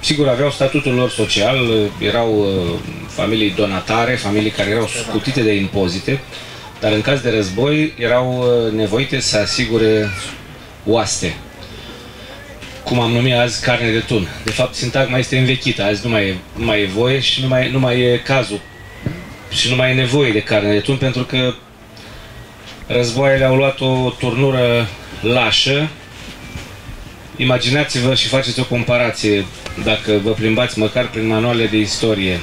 sigur aveau statutul lor social, erau uh, familii donatare, familii care erau scutite de impozite, dar în caz de război erau uh, nevoite să asigure oaste cum am numit azi, carne de tun. De fapt, sintagma este învechită. Azi nu mai e, nu mai e voie și nu mai, nu mai e cazul. Și nu mai e nevoie de carne de tun pentru că războaiele au luat o turnură lașă. Imaginați-vă și faceți o comparație dacă vă plimbați măcar prin manuale de istorie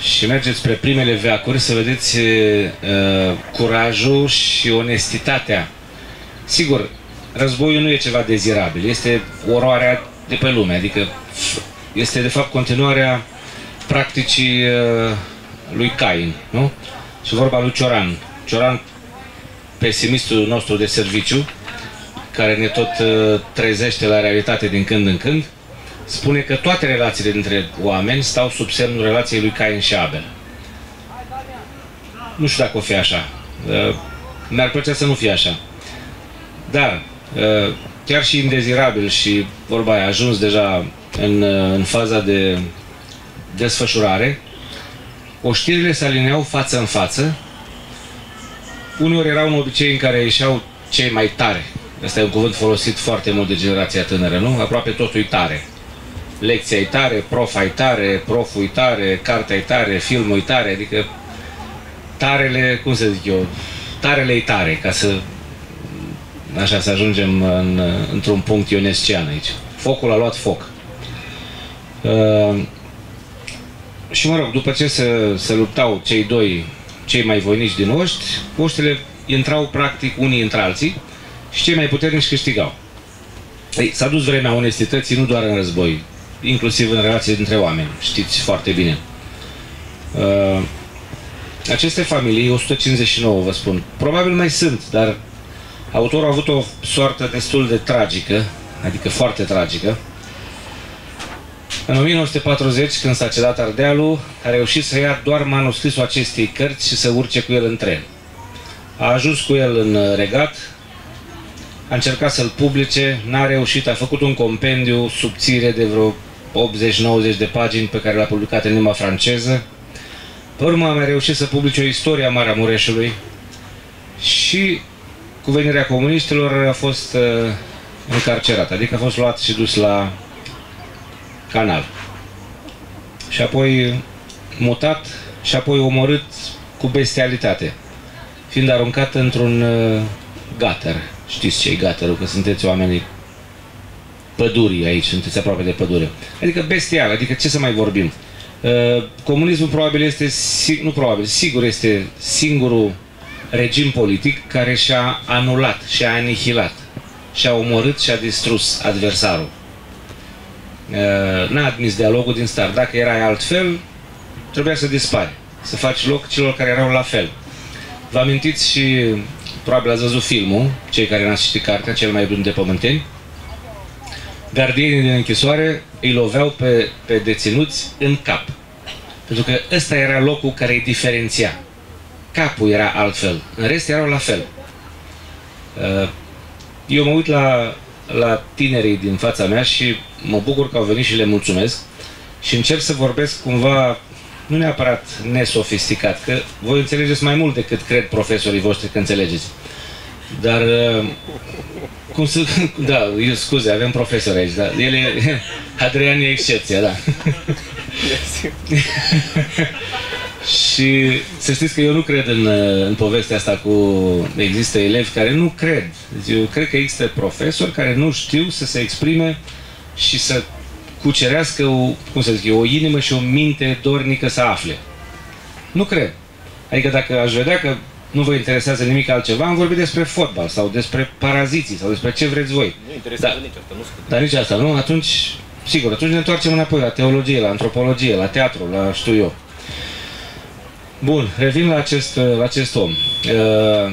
și mergeți spre primele veacuri să vedeți uh, curajul și onestitatea. Sigur, războiul nu e ceva dezirabil, este oroarea de pe lume, adică este de fapt continuarea practicii uh, lui Cain, nu? Și vorba lui Cioran. Cioran, pesimistul nostru de serviciu, care ne tot uh, trezește la realitate din când în când, spune că toate relațiile dintre oameni stau sub semnul relației lui Cain și Abel. Nu știu dacă o fi așa. Uh, mi-ar plăcea să nu fie așa. Dar, uh, chiar și indezirabil și vorba aia, ajuns deja în, uh, în faza de desfășurare, oștirile se alineau față în față. Uneori era un obicei în care ieșeau cei mai tare. Asta e un cuvânt folosit foarte mult de generația tânără, nu? Aproape totul e tare lecția e tare, profa e tare, proful e tare, cartea e tare, filmul e tare, adică tarele, cum să zic eu, tarele e tare, ca să așa să ajungem în, într-un punct ionescian aici. Focul a luat foc. Uh, și mă rog, după ce se, se luptau cei doi, cei mai voinici din oști, oștile intrau practic unii între alții și cei mai puternici câștigau. Ei, s-a dus vremea onestității nu doar în război, inclusiv în relații dintre oameni, știți foarte bine. Uh, aceste familii, 159 vă spun, probabil mai sunt, dar autorul a avut o soartă destul de tragică, adică foarte tragică. În 1940, când s-a cedat Ardealul, a reușit să ia doar manuscrisul acestei cărți și să urce cu el în tren. A ajuns cu el în regat, a încercat să-l publice, n-a reușit, a făcut un compendiu subțire de vreo 80-90 de pagini pe care le-a publicat în limba franceză. Pe urmă am reușit să publice o istorie a Maramureșului și cu venirea comuniștilor a fost uh, încarcerat, adică a fost luat și dus la canal. Și apoi mutat și apoi omorât cu bestialitate, fiind aruncat într-un uh, gater. Știți ce e gaterul, că sunteți oamenii pădurii aici, sunteți aproape de pădure. Adică bestial, adică ce să mai vorbim. Uh, comunismul probabil este, nu probabil, sigur este singurul regim politic care și-a anulat, și-a anihilat, și-a omorât și-a distrus adversarul. Uh, n-a admis dialogul din start. Dacă erai altfel, trebuia să dispari, să faci loc celor care erau la fel. Vă amintiți și, probabil ați văzut filmul, cei care n-ați citit cartea, cel mai bun de pământeni, gardienii din închisoare îi loveau pe, pe deținuți în cap. Pentru că ăsta era locul care îi diferenția. Capul era altfel, în rest erau la fel. Uh, eu mă uit la, la tinerii din fața mea și mă bucur că au venit și le mulțumesc și încerc să vorbesc cumva, nu neapărat nesofisticat, că voi înțelegeți mai mult decât cred profesorii voștri că înțelegeți. Dar uh, cum să... Da, eu scuze, avem profesori aici, dar el e... Adrian e excepția, da. și să știți că eu nu cred în, în povestea asta cu... Există elevi care nu cred. Deci eu cred că există profesori care nu știu să se exprime și să cucerească o, cum să zic o inimă și o minte dornică să afle. Nu cred. Adică dacă aș vedea că nu vă interesează nimic altceva, am vorbit despre fotbal sau despre paraziții sau despre ce vreți voi. Nu interesează da, nici asta, nu Dar nici asta, nu? Atunci, sigur, atunci ne întoarcem înapoi la teologie, la antropologie, la teatru, la știu eu. Bun, revin la acest, la acest om. Uh,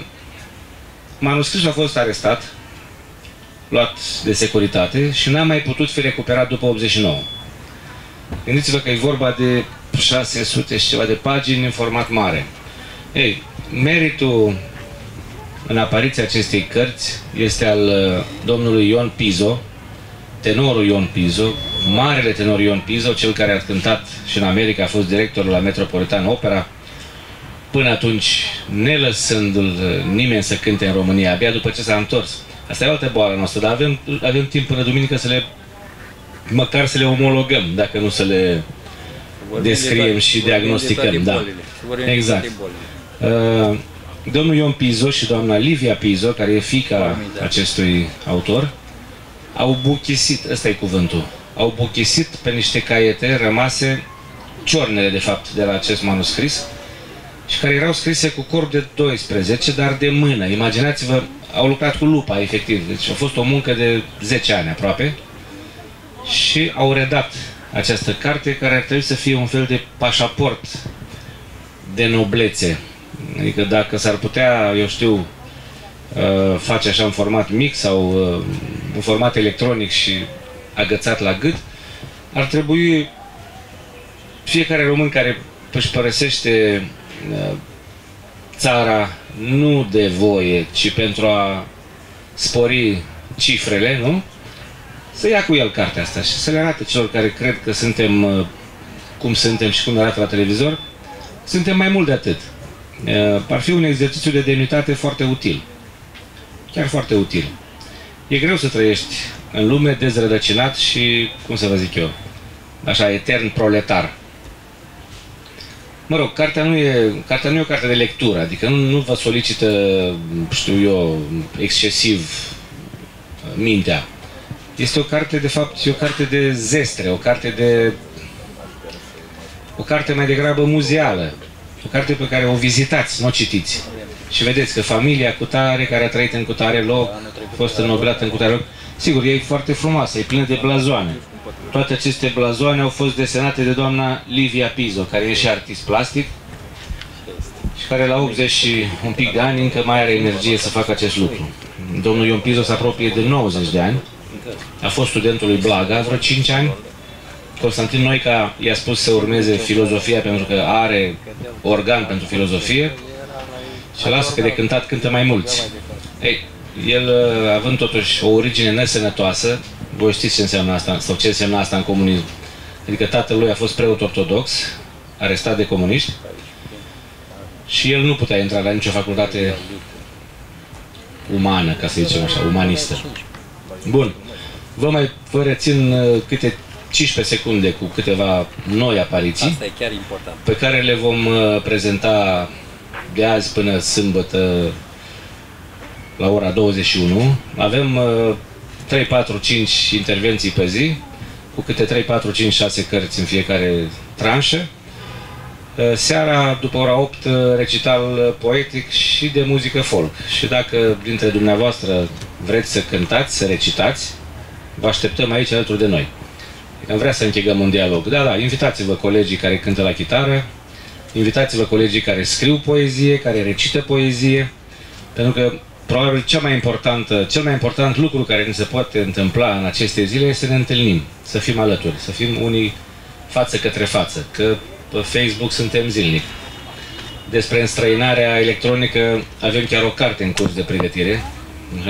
manuscrisul a fost arestat, luat de securitate și n-a mai putut fi recuperat după 89. Gândiți-vă că e vorba de 600 și ceva de pagini în format mare. Ei, meritul în apariția acestei cărți este al uh, domnului Ion Pizo, tenorul Ion Pizo, marele tenor Ion Pizo, cel care a cântat și în America, a fost director la Metropolitan Opera, până atunci nelăsându-l uh, nimeni să cânte în România, abia după ce s-a întors. Asta e o altă boală noastră, dar avem, avem timp până duminică să le măcar să le omologăm, dacă nu să le vorbim descriem de și diagnosticăm. Da. Exact. Uh, domnul Ion Pizo și doamna Livia Pizo, care e fica acestui autor, au buchisit, ăsta e cuvântul, au buchisit pe niște caiete rămase ciornele, de fapt, de la acest manuscris și care erau scrise cu corp de 12, dar de mână. Imaginați-vă, au lucrat cu lupa, efectiv. Deci a fost o muncă de 10 ani aproape și au redat această carte care ar trebui să fie un fel de pașaport de noblețe. Adică dacă s-ar putea, eu știu, uh, face așa în format mic sau uh, în format electronic și agățat la gât, ar trebui fiecare român care își părăsește uh, țara nu de voie, ci pentru a spori cifrele, nu? Să ia cu el cartea asta și să le arate celor care cred că suntem uh, cum suntem și cum ne arată la televizor, suntem mai mult de atât. Uh, ar fi un exercițiu de demnitate foarte util. Chiar foarte util. E greu să trăiești în lume dezrădăcinat și, cum să vă zic eu, așa, etern proletar. Mă rog, cartea nu e, cartea nu e o carte de lectură, adică nu, nu vă solicită, știu eu, excesiv uh, mintea. Este o carte, de fapt, e o carte de zestre, o carte de... o carte mai degrabă muzeală. O carte pe care o vizitați, nu o citiți. Și vedeți că familia cu tare, care a trăit în cutare loc, a fost înnobilată în cutare loc, sigur, e foarte frumoasă, e plină de blazoane. Toate aceste blazoane au fost desenate de doamna Livia Pizo, care e și artist plastic și care la 80 și un pic de ani încă mai are energie să facă acest lucru. Domnul Ion Pizo se apropie de 90 de ani, a fost studentul lui Blaga vreo 5 ani. Constantin Noica i-a spus să urmeze filozofia pentru că are organ pentru filozofie și lasă că de cântat cântă mai mulți. Ei, el, având totuși o origine nesănătoasă, voi știți ce înseamnă asta, sau ce înseamnă asta în comunism. Adică tatălui a fost preot ortodox, arestat de comuniști, și el nu putea intra la nicio facultate umană, ca să zicem așa, umanistă. Bun. Vă mai vă rețin uh, câte 15 secunde cu câteva noi apariții. Asta e chiar important. Pe care le vom uh, prezenta de azi până sâmbătă la ora 21. Avem 3, 4, 5 intervenții pe zi, cu câte 3, 4, 5, 6 cărți în fiecare tranșă. Uh, seara, după ora 8, recital poetic și de muzică folk. Și dacă dintre dumneavoastră vreți să cântați, să recitați, vă așteptăm aici alături de noi. Am vrea să închegăm un dialog. Da, da, invitați-vă colegii care cântă la chitară, invitați-vă colegii care scriu poezie, care recită poezie, pentru că probabil cea mai importantă, cel mai important lucru care ne se poate întâmpla în aceste zile este să ne întâlnim, să fim alături, să fim unii față către față, că pe Facebook suntem zilnic. Despre înstrăinarea electronică avem chiar o carte în curs de pregătire,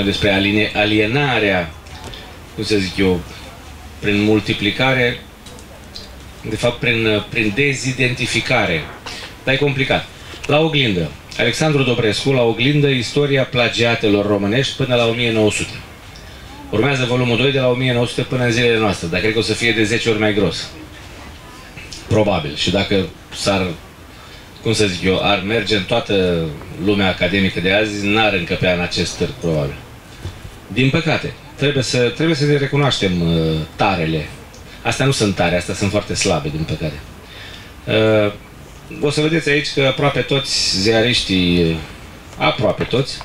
despre alienarea cum să zic eu, prin multiplicare, de fapt prin, prin dezidentificare. Dar e complicat. La oglindă. Alexandru Dobrescu, la oglindă, istoria plagiatelor românești până la 1900. Urmează volumul 2 de la 1900 până în zilele noastre, dar cred că o să fie de 10 ori mai gros. Probabil. Și dacă s-ar, cum să zic eu, ar merge în toată lumea academică de azi, n-ar încăpea în acest târg, probabil. Din păcate, trebuie să, trebuie să ne recunoaștem uh, tarele. Astea nu sunt tare, astea sunt foarte slabe, din păcate. Uh, o să vedeți aici că aproape toți ziariștii, uh, aproape toți,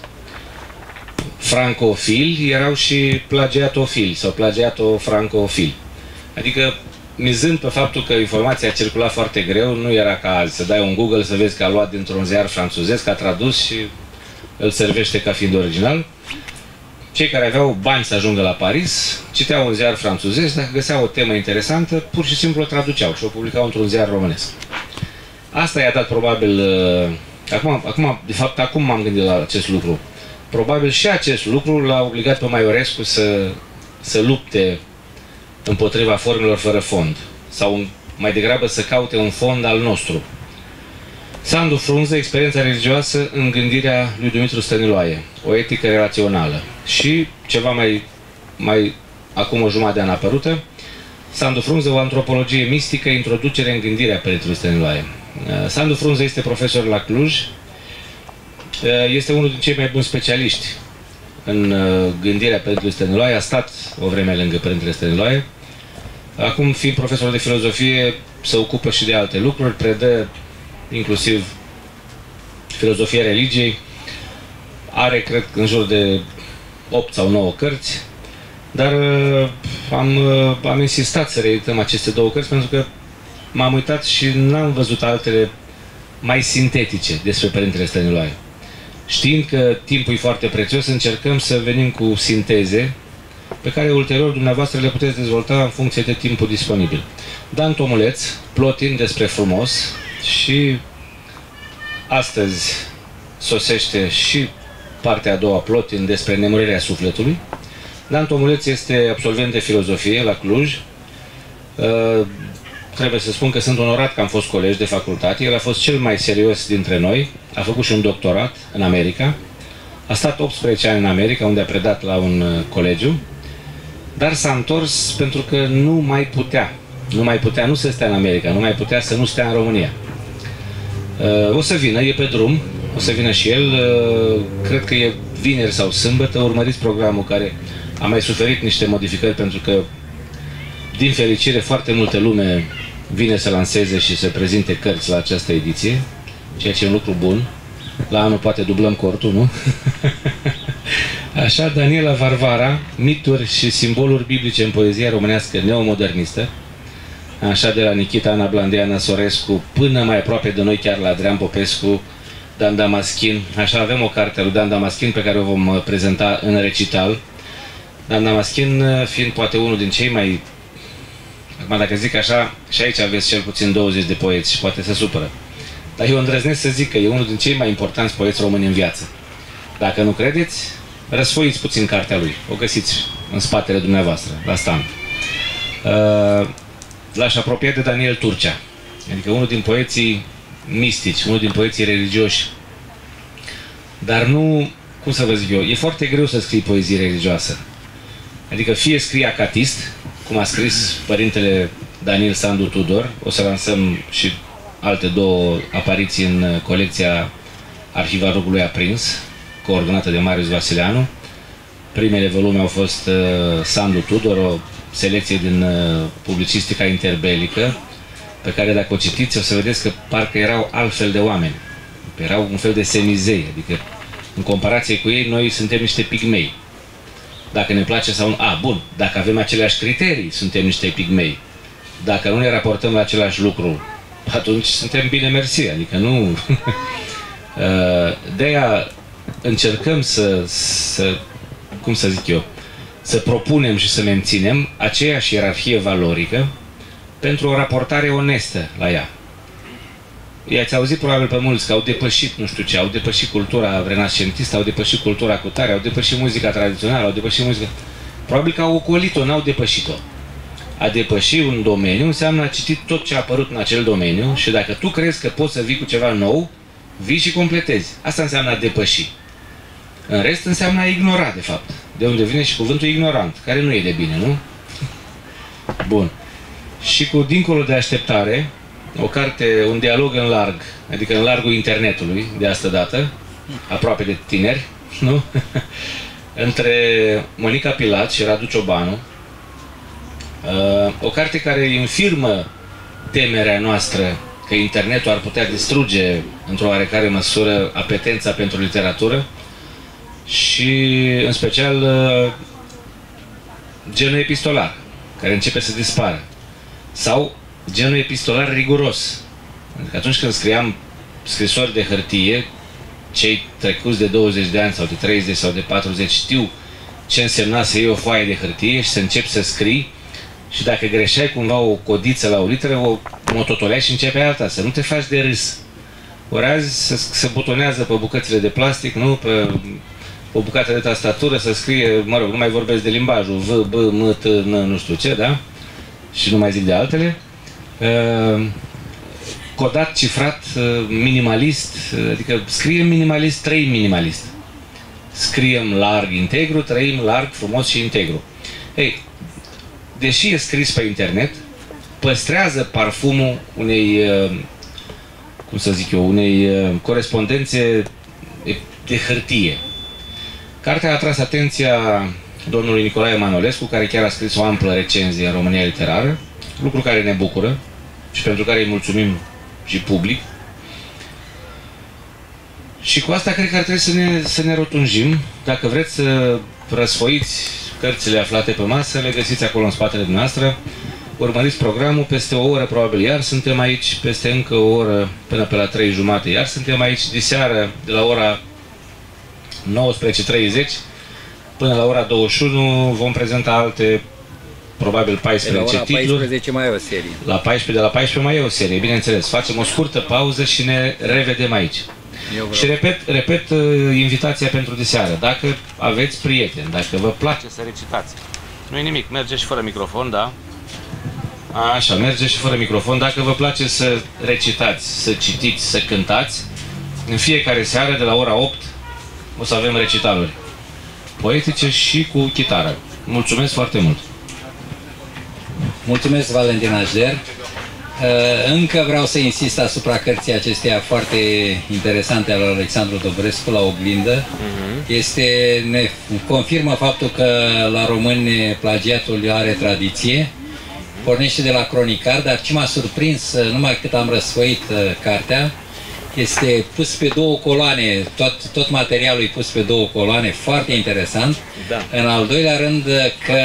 francofili erau și plagiatofili sau plagiato-francofili. Adică, mizând pe faptul că informația circula foarte greu, nu era ca azi, să dai un Google să vezi că a luat dintr-un ziar franțuzesc, a tradus și îl servește ca fiind original cei care aveau bani să ajungă la Paris, citeau un ziar franțuzesc, dacă găseau o temă interesantă, pur și simplu o traduceau și o publicau într-un ziar românesc. Asta i-a dat probabil... Uh, acum, acum, de fapt, acum m-am gândit la acest lucru. Probabil și acest lucru l-a obligat pe Maiorescu să, să lupte împotriva formelor fără fond. Sau mai degrabă să caute un fond al nostru. Sandu Frunză, experiența religioasă în gândirea lui Dumitru Stăniloae, o etică relațională. Și ceva mai, mai acum o jumătate de an apărută, Sandu Frunză, o antropologie mistică, introducere în gândirea Părintelui Stăniloae. Uh, Sandu Frunză este profesor la Cluj, uh, este unul din cei mai buni specialiști în uh, gândirea Părintelui Stăniloae, a stat o vreme lângă Părintele Stăniloae. Acum, fiind profesor de filozofie, se ocupă și de alte lucruri, predă inclusiv filozofia religiei, are, cred, în jur de 8 sau 9 cărți, dar uh, am, uh, am insistat să reedităm aceste două cărți pentru că m-am uitat și n-am văzut altele mai sintetice despre Părintele Stăniloae. Știind că timpul e foarte prețios, încercăm să venim cu sinteze pe care ulterior dumneavoastră le puteți dezvolta în funcție de timpul disponibil. Dan Tomuleț, plotin despre frumos și astăzi sosește și partea a doua plotin despre nemurirea sufletului. Dan Tomuleț este absolvent de filozofie la Cluj. Uh, trebuie să spun că sunt onorat că am fost colegi de facultate. El a fost cel mai serios dintre noi. A făcut și un doctorat în America. A stat 18 ani în America, unde a predat la un uh, colegiu. Dar s-a întors pentru că nu mai putea. Nu mai putea nu să stea în America, nu mai putea să nu stea în România. Uh, o să vină, e pe drum, o să vină și el. Uh, cred că e vineri sau sâmbătă. Urmăriți programul care a mai suferit niște modificări pentru că, din fericire, foarte multe lume vine să lanseze și să prezinte cărți la această ediție, ceea ce e un lucru bun. La anul poate dublăm cortul, nu? Așa, Daniela Varvara, mituri și simboluri biblice în poezia românească neomodernistă, așa de la Nikita Ana Blandeana Sorescu până mai aproape de noi, chiar la Adrian Popescu, Dan Damaschin. Așa avem o carte lui Dan Damaschin pe care o vom uh, prezenta în recital. Dan Damaschin uh, fiind poate unul din cei mai... Acum dacă zic așa, și aici aveți cel puțin 20 de poeți și poate se supără. Dar eu îndrăznesc să zic că e unul din cei mai importanți poeți români în viață. Dacă nu credeți, răsfoiți puțin cartea lui. O găsiți în spatele dumneavoastră, la stand. Uh, l-aș apropia de Daniel Turcea. Adică unul din poeții mistici, unul din poeții religioși. Dar nu, cum să vă zic eu, e foarte greu să scrii poezie religioasă. Adică fie scrii acatist, cum a scris părintele Daniel Sandu Tudor, o să lansăm și alte două apariții în colecția Arhiva Rugului Aprins, coordonată de Marius Vasileanu. Primele volume au fost uh, Sandu Tudor, o selecție din uh, publicistica interbelică, pe care dacă o citiți o să vedeți că parcă erau altfel de oameni. Erau un fel de semizei, adică în comparație cu ei, noi suntem niște pigmei. Dacă ne place sau nu... A, bun, dacă avem aceleași criterii, suntem niște pigmei. Dacă nu ne raportăm la același lucru, atunci suntem bine mersi, adică nu... De-aia încercăm să, să, cum să zic eu, să propunem și să menținem aceeași ierarhie valorică pentru o raportare onestă la ea. I-ați auzit probabil pe mulți că au depășit, nu știu ce, au depășit cultura renascentistă, au depășit cultura cu tare, au depășit muzica tradițională, au depășit muzica... Probabil că au ocolit-o, n-au depășit-o. A depăși un domeniu înseamnă a citit tot ce a apărut în acel domeniu și dacă tu crezi că poți să vii cu ceva nou, vii și completezi. Asta înseamnă a depăși. În rest înseamnă a ignora, de fapt. De unde vine și cuvântul ignorant, care nu e de bine, nu? Bun. Și cu Dincolo de așteptare, o carte, un dialog în larg, adică în largul internetului, de asta dată, aproape de tineri, nu? Între Monica Pilat și Radu Ciobanu. Uh, o carte care infirmă temerea noastră că internetul ar putea distruge, într-o oarecare măsură, apetența pentru literatură și, în special, uh, genul epistolar, care începe să dispară. Sau genul epistolar riguros. Adică atunci când scriam scrisori de hârtie, cei trecuți de 20 de ani sau de 30 sau de 40 știu ce însemna să iei o foaie de hârtie și să începi să scrii și dacă greșeai cumva o codiță la o literă, o mototoleai și începe alta, să nu te faci de râs. Ori azi se, se butonează pe bucățile de plastic, nu? Pe o bucată de tastatură să scrie, mă rog, nu mai vorbesc de limbajul, V, B, M, T, N, nu știu ce, da? Și nu mai zic de altele. Uh, codat, cifrat, uh, minimalist, uh, adică scriem minimalist, trăim minimalist. Scriem larg, integru, trăim larg, frumos și integru. Ei, deși e scris pe internet, păstrează parfumul unei, cum să zic eu, unei corespondențe de hârtie. Cartea a atras atenția domnului Nicolae Manolescu, care chiar a scris o amplă recenzie în România Literară, lucru care ne bucură. și pentru care îi mulțumim și public. Și cu asta cred că ar trebui să ne, să ne rotunjim. Dacă vreți să răsfoiți cărțile aflate pe masă, le găsiți acolo în spatele dumneavoastră. Urmăriți programul, peste o oră probabil iar suntem aici, peste încă o oră până pe la 3 jumate iar suntem aici, diseară de la ora 19.30 până la ora 21 vom prezenta alte probabil 14 de la ora titluri. 14 mai e o serie. La 14, de la 14 mai e o serie, bineînțeles. Facem o scurtă pauză și ne revedem aici. Eu vreau. Și repet, repet uh, invitația pentru diseară. Dacă aveți prieteni, dacă vă place să recitați, nu e nimic, merge și fără microfon, da? Așa, merge și fără microfon. Dacă vă place să recitați, să citiți, să cântați, în fiecare seară, de la ora 8, o să avem recitaluri poetice și cu chitară. Mulțumesc foarte mult! Mulțumesc, Valentin Ajder. Uh, Încă vreau să insist asupra cărții acesteia foarte interesante al lui Alexandru Dobrescu la oglindă. Este, ne confirmă faptul că la români plagiatul are tradiție. Pornește de la cronicar, dar ce m-a surprins, uh, numai cât am răsfoit uh, cartea, este pus pe două coloane, tot, tot materialul e pus pe două coloane, foarte interesant. Da. În al doilea rând că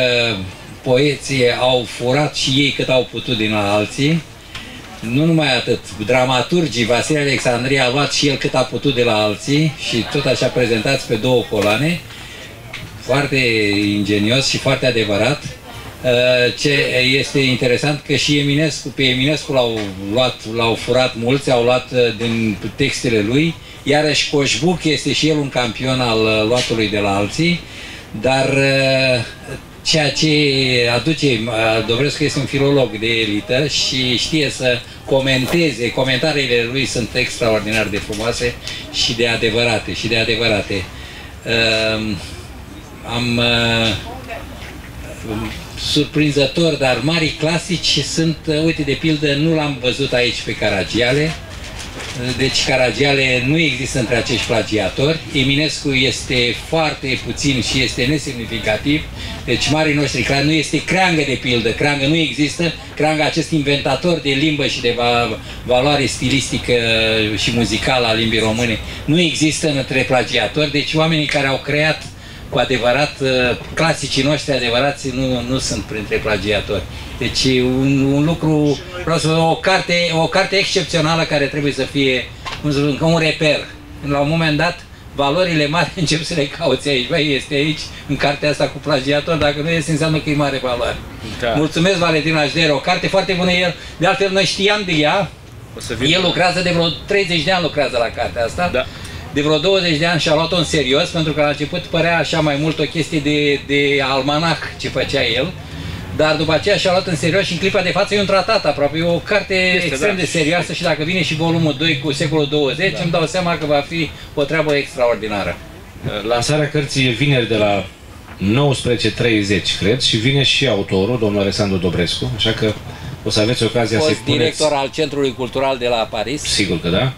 poeții au furat și ei cât au putut din la alții. Nu numai atât, dramaturgii, Vasile Alexandria a luat și el cât a putut de la alții și tot așa prezentați pe două coloane. Foarte ingenios și foarte adevărat. Uh, Ce este interesant că și Eminescu, pe Eminescu l-au luat, l-au furat mulți, au luat uh, din textele lui, iarăși Coșbuc este și el un campion al uh, luatului de la alții, dar uh, ceea ce aduce, uh, Dobrescu este un filolog de elită și știe să comenteze, comentariile lui sunt extraordinar de frumoase și de adevărate, și de adevărate. Uh, Am uh, surprinzător, dar mari clasici sunt, uh, uite, de pildă, nu l-am văzut aici pe Caragiale, Uh, deci Caragiale nu există între acești plagiatori, Eminescu este foarte puțin și este nesemnificativ, deci marii noștri, cra- nu este Creangă de pildă, Creangă nu există, Creangă acest inventator de limbă și de va- valoare stilistică și muzicală a limbii române, nu există între plagiatori, deci oamenii care au creat cu adevărat, uh, clasicii noștri adevărați nu, nu sunt printre plagiatori. Deci un, un lucru, vreau să o carte, o carte excepțională care trebuie să fie cum să spun, ca un reper. La un moment dat, valorile mari încep să le cauți aici. Băi, este aici, în cartea asta cu plagiator, dacă nu este, înseamnă că e mare valoare. Da. Mulțumesc, Valentin Ajder, o carte foarte bună. El, de altfel, noi știam de ea. O să vin. El lucrează de vreo 30 de ani lucrează la cartea asta. Da. De vreo 20 de ani și-a luat-o în serios, pentru că la început părea așa mai mult o chestie de, de almanach ce făcea el. Dar după aceea și-a luat în serios și în clipa de față e un tratat aproape, e o carte Este, extrem da. de serioasă și dacă vine și volumul 2 cu secolul 20, Da. îmi dau seama că va fi o treabă extraordinară. Lansarea cărții e vineri de la 19.30, cred, și vine și autorul, domnul Alexandru Dobrescu, așa că o să aveți ocazia să-i Fost puneți... director al Centrului Cultural de la Paris. Sigur că da.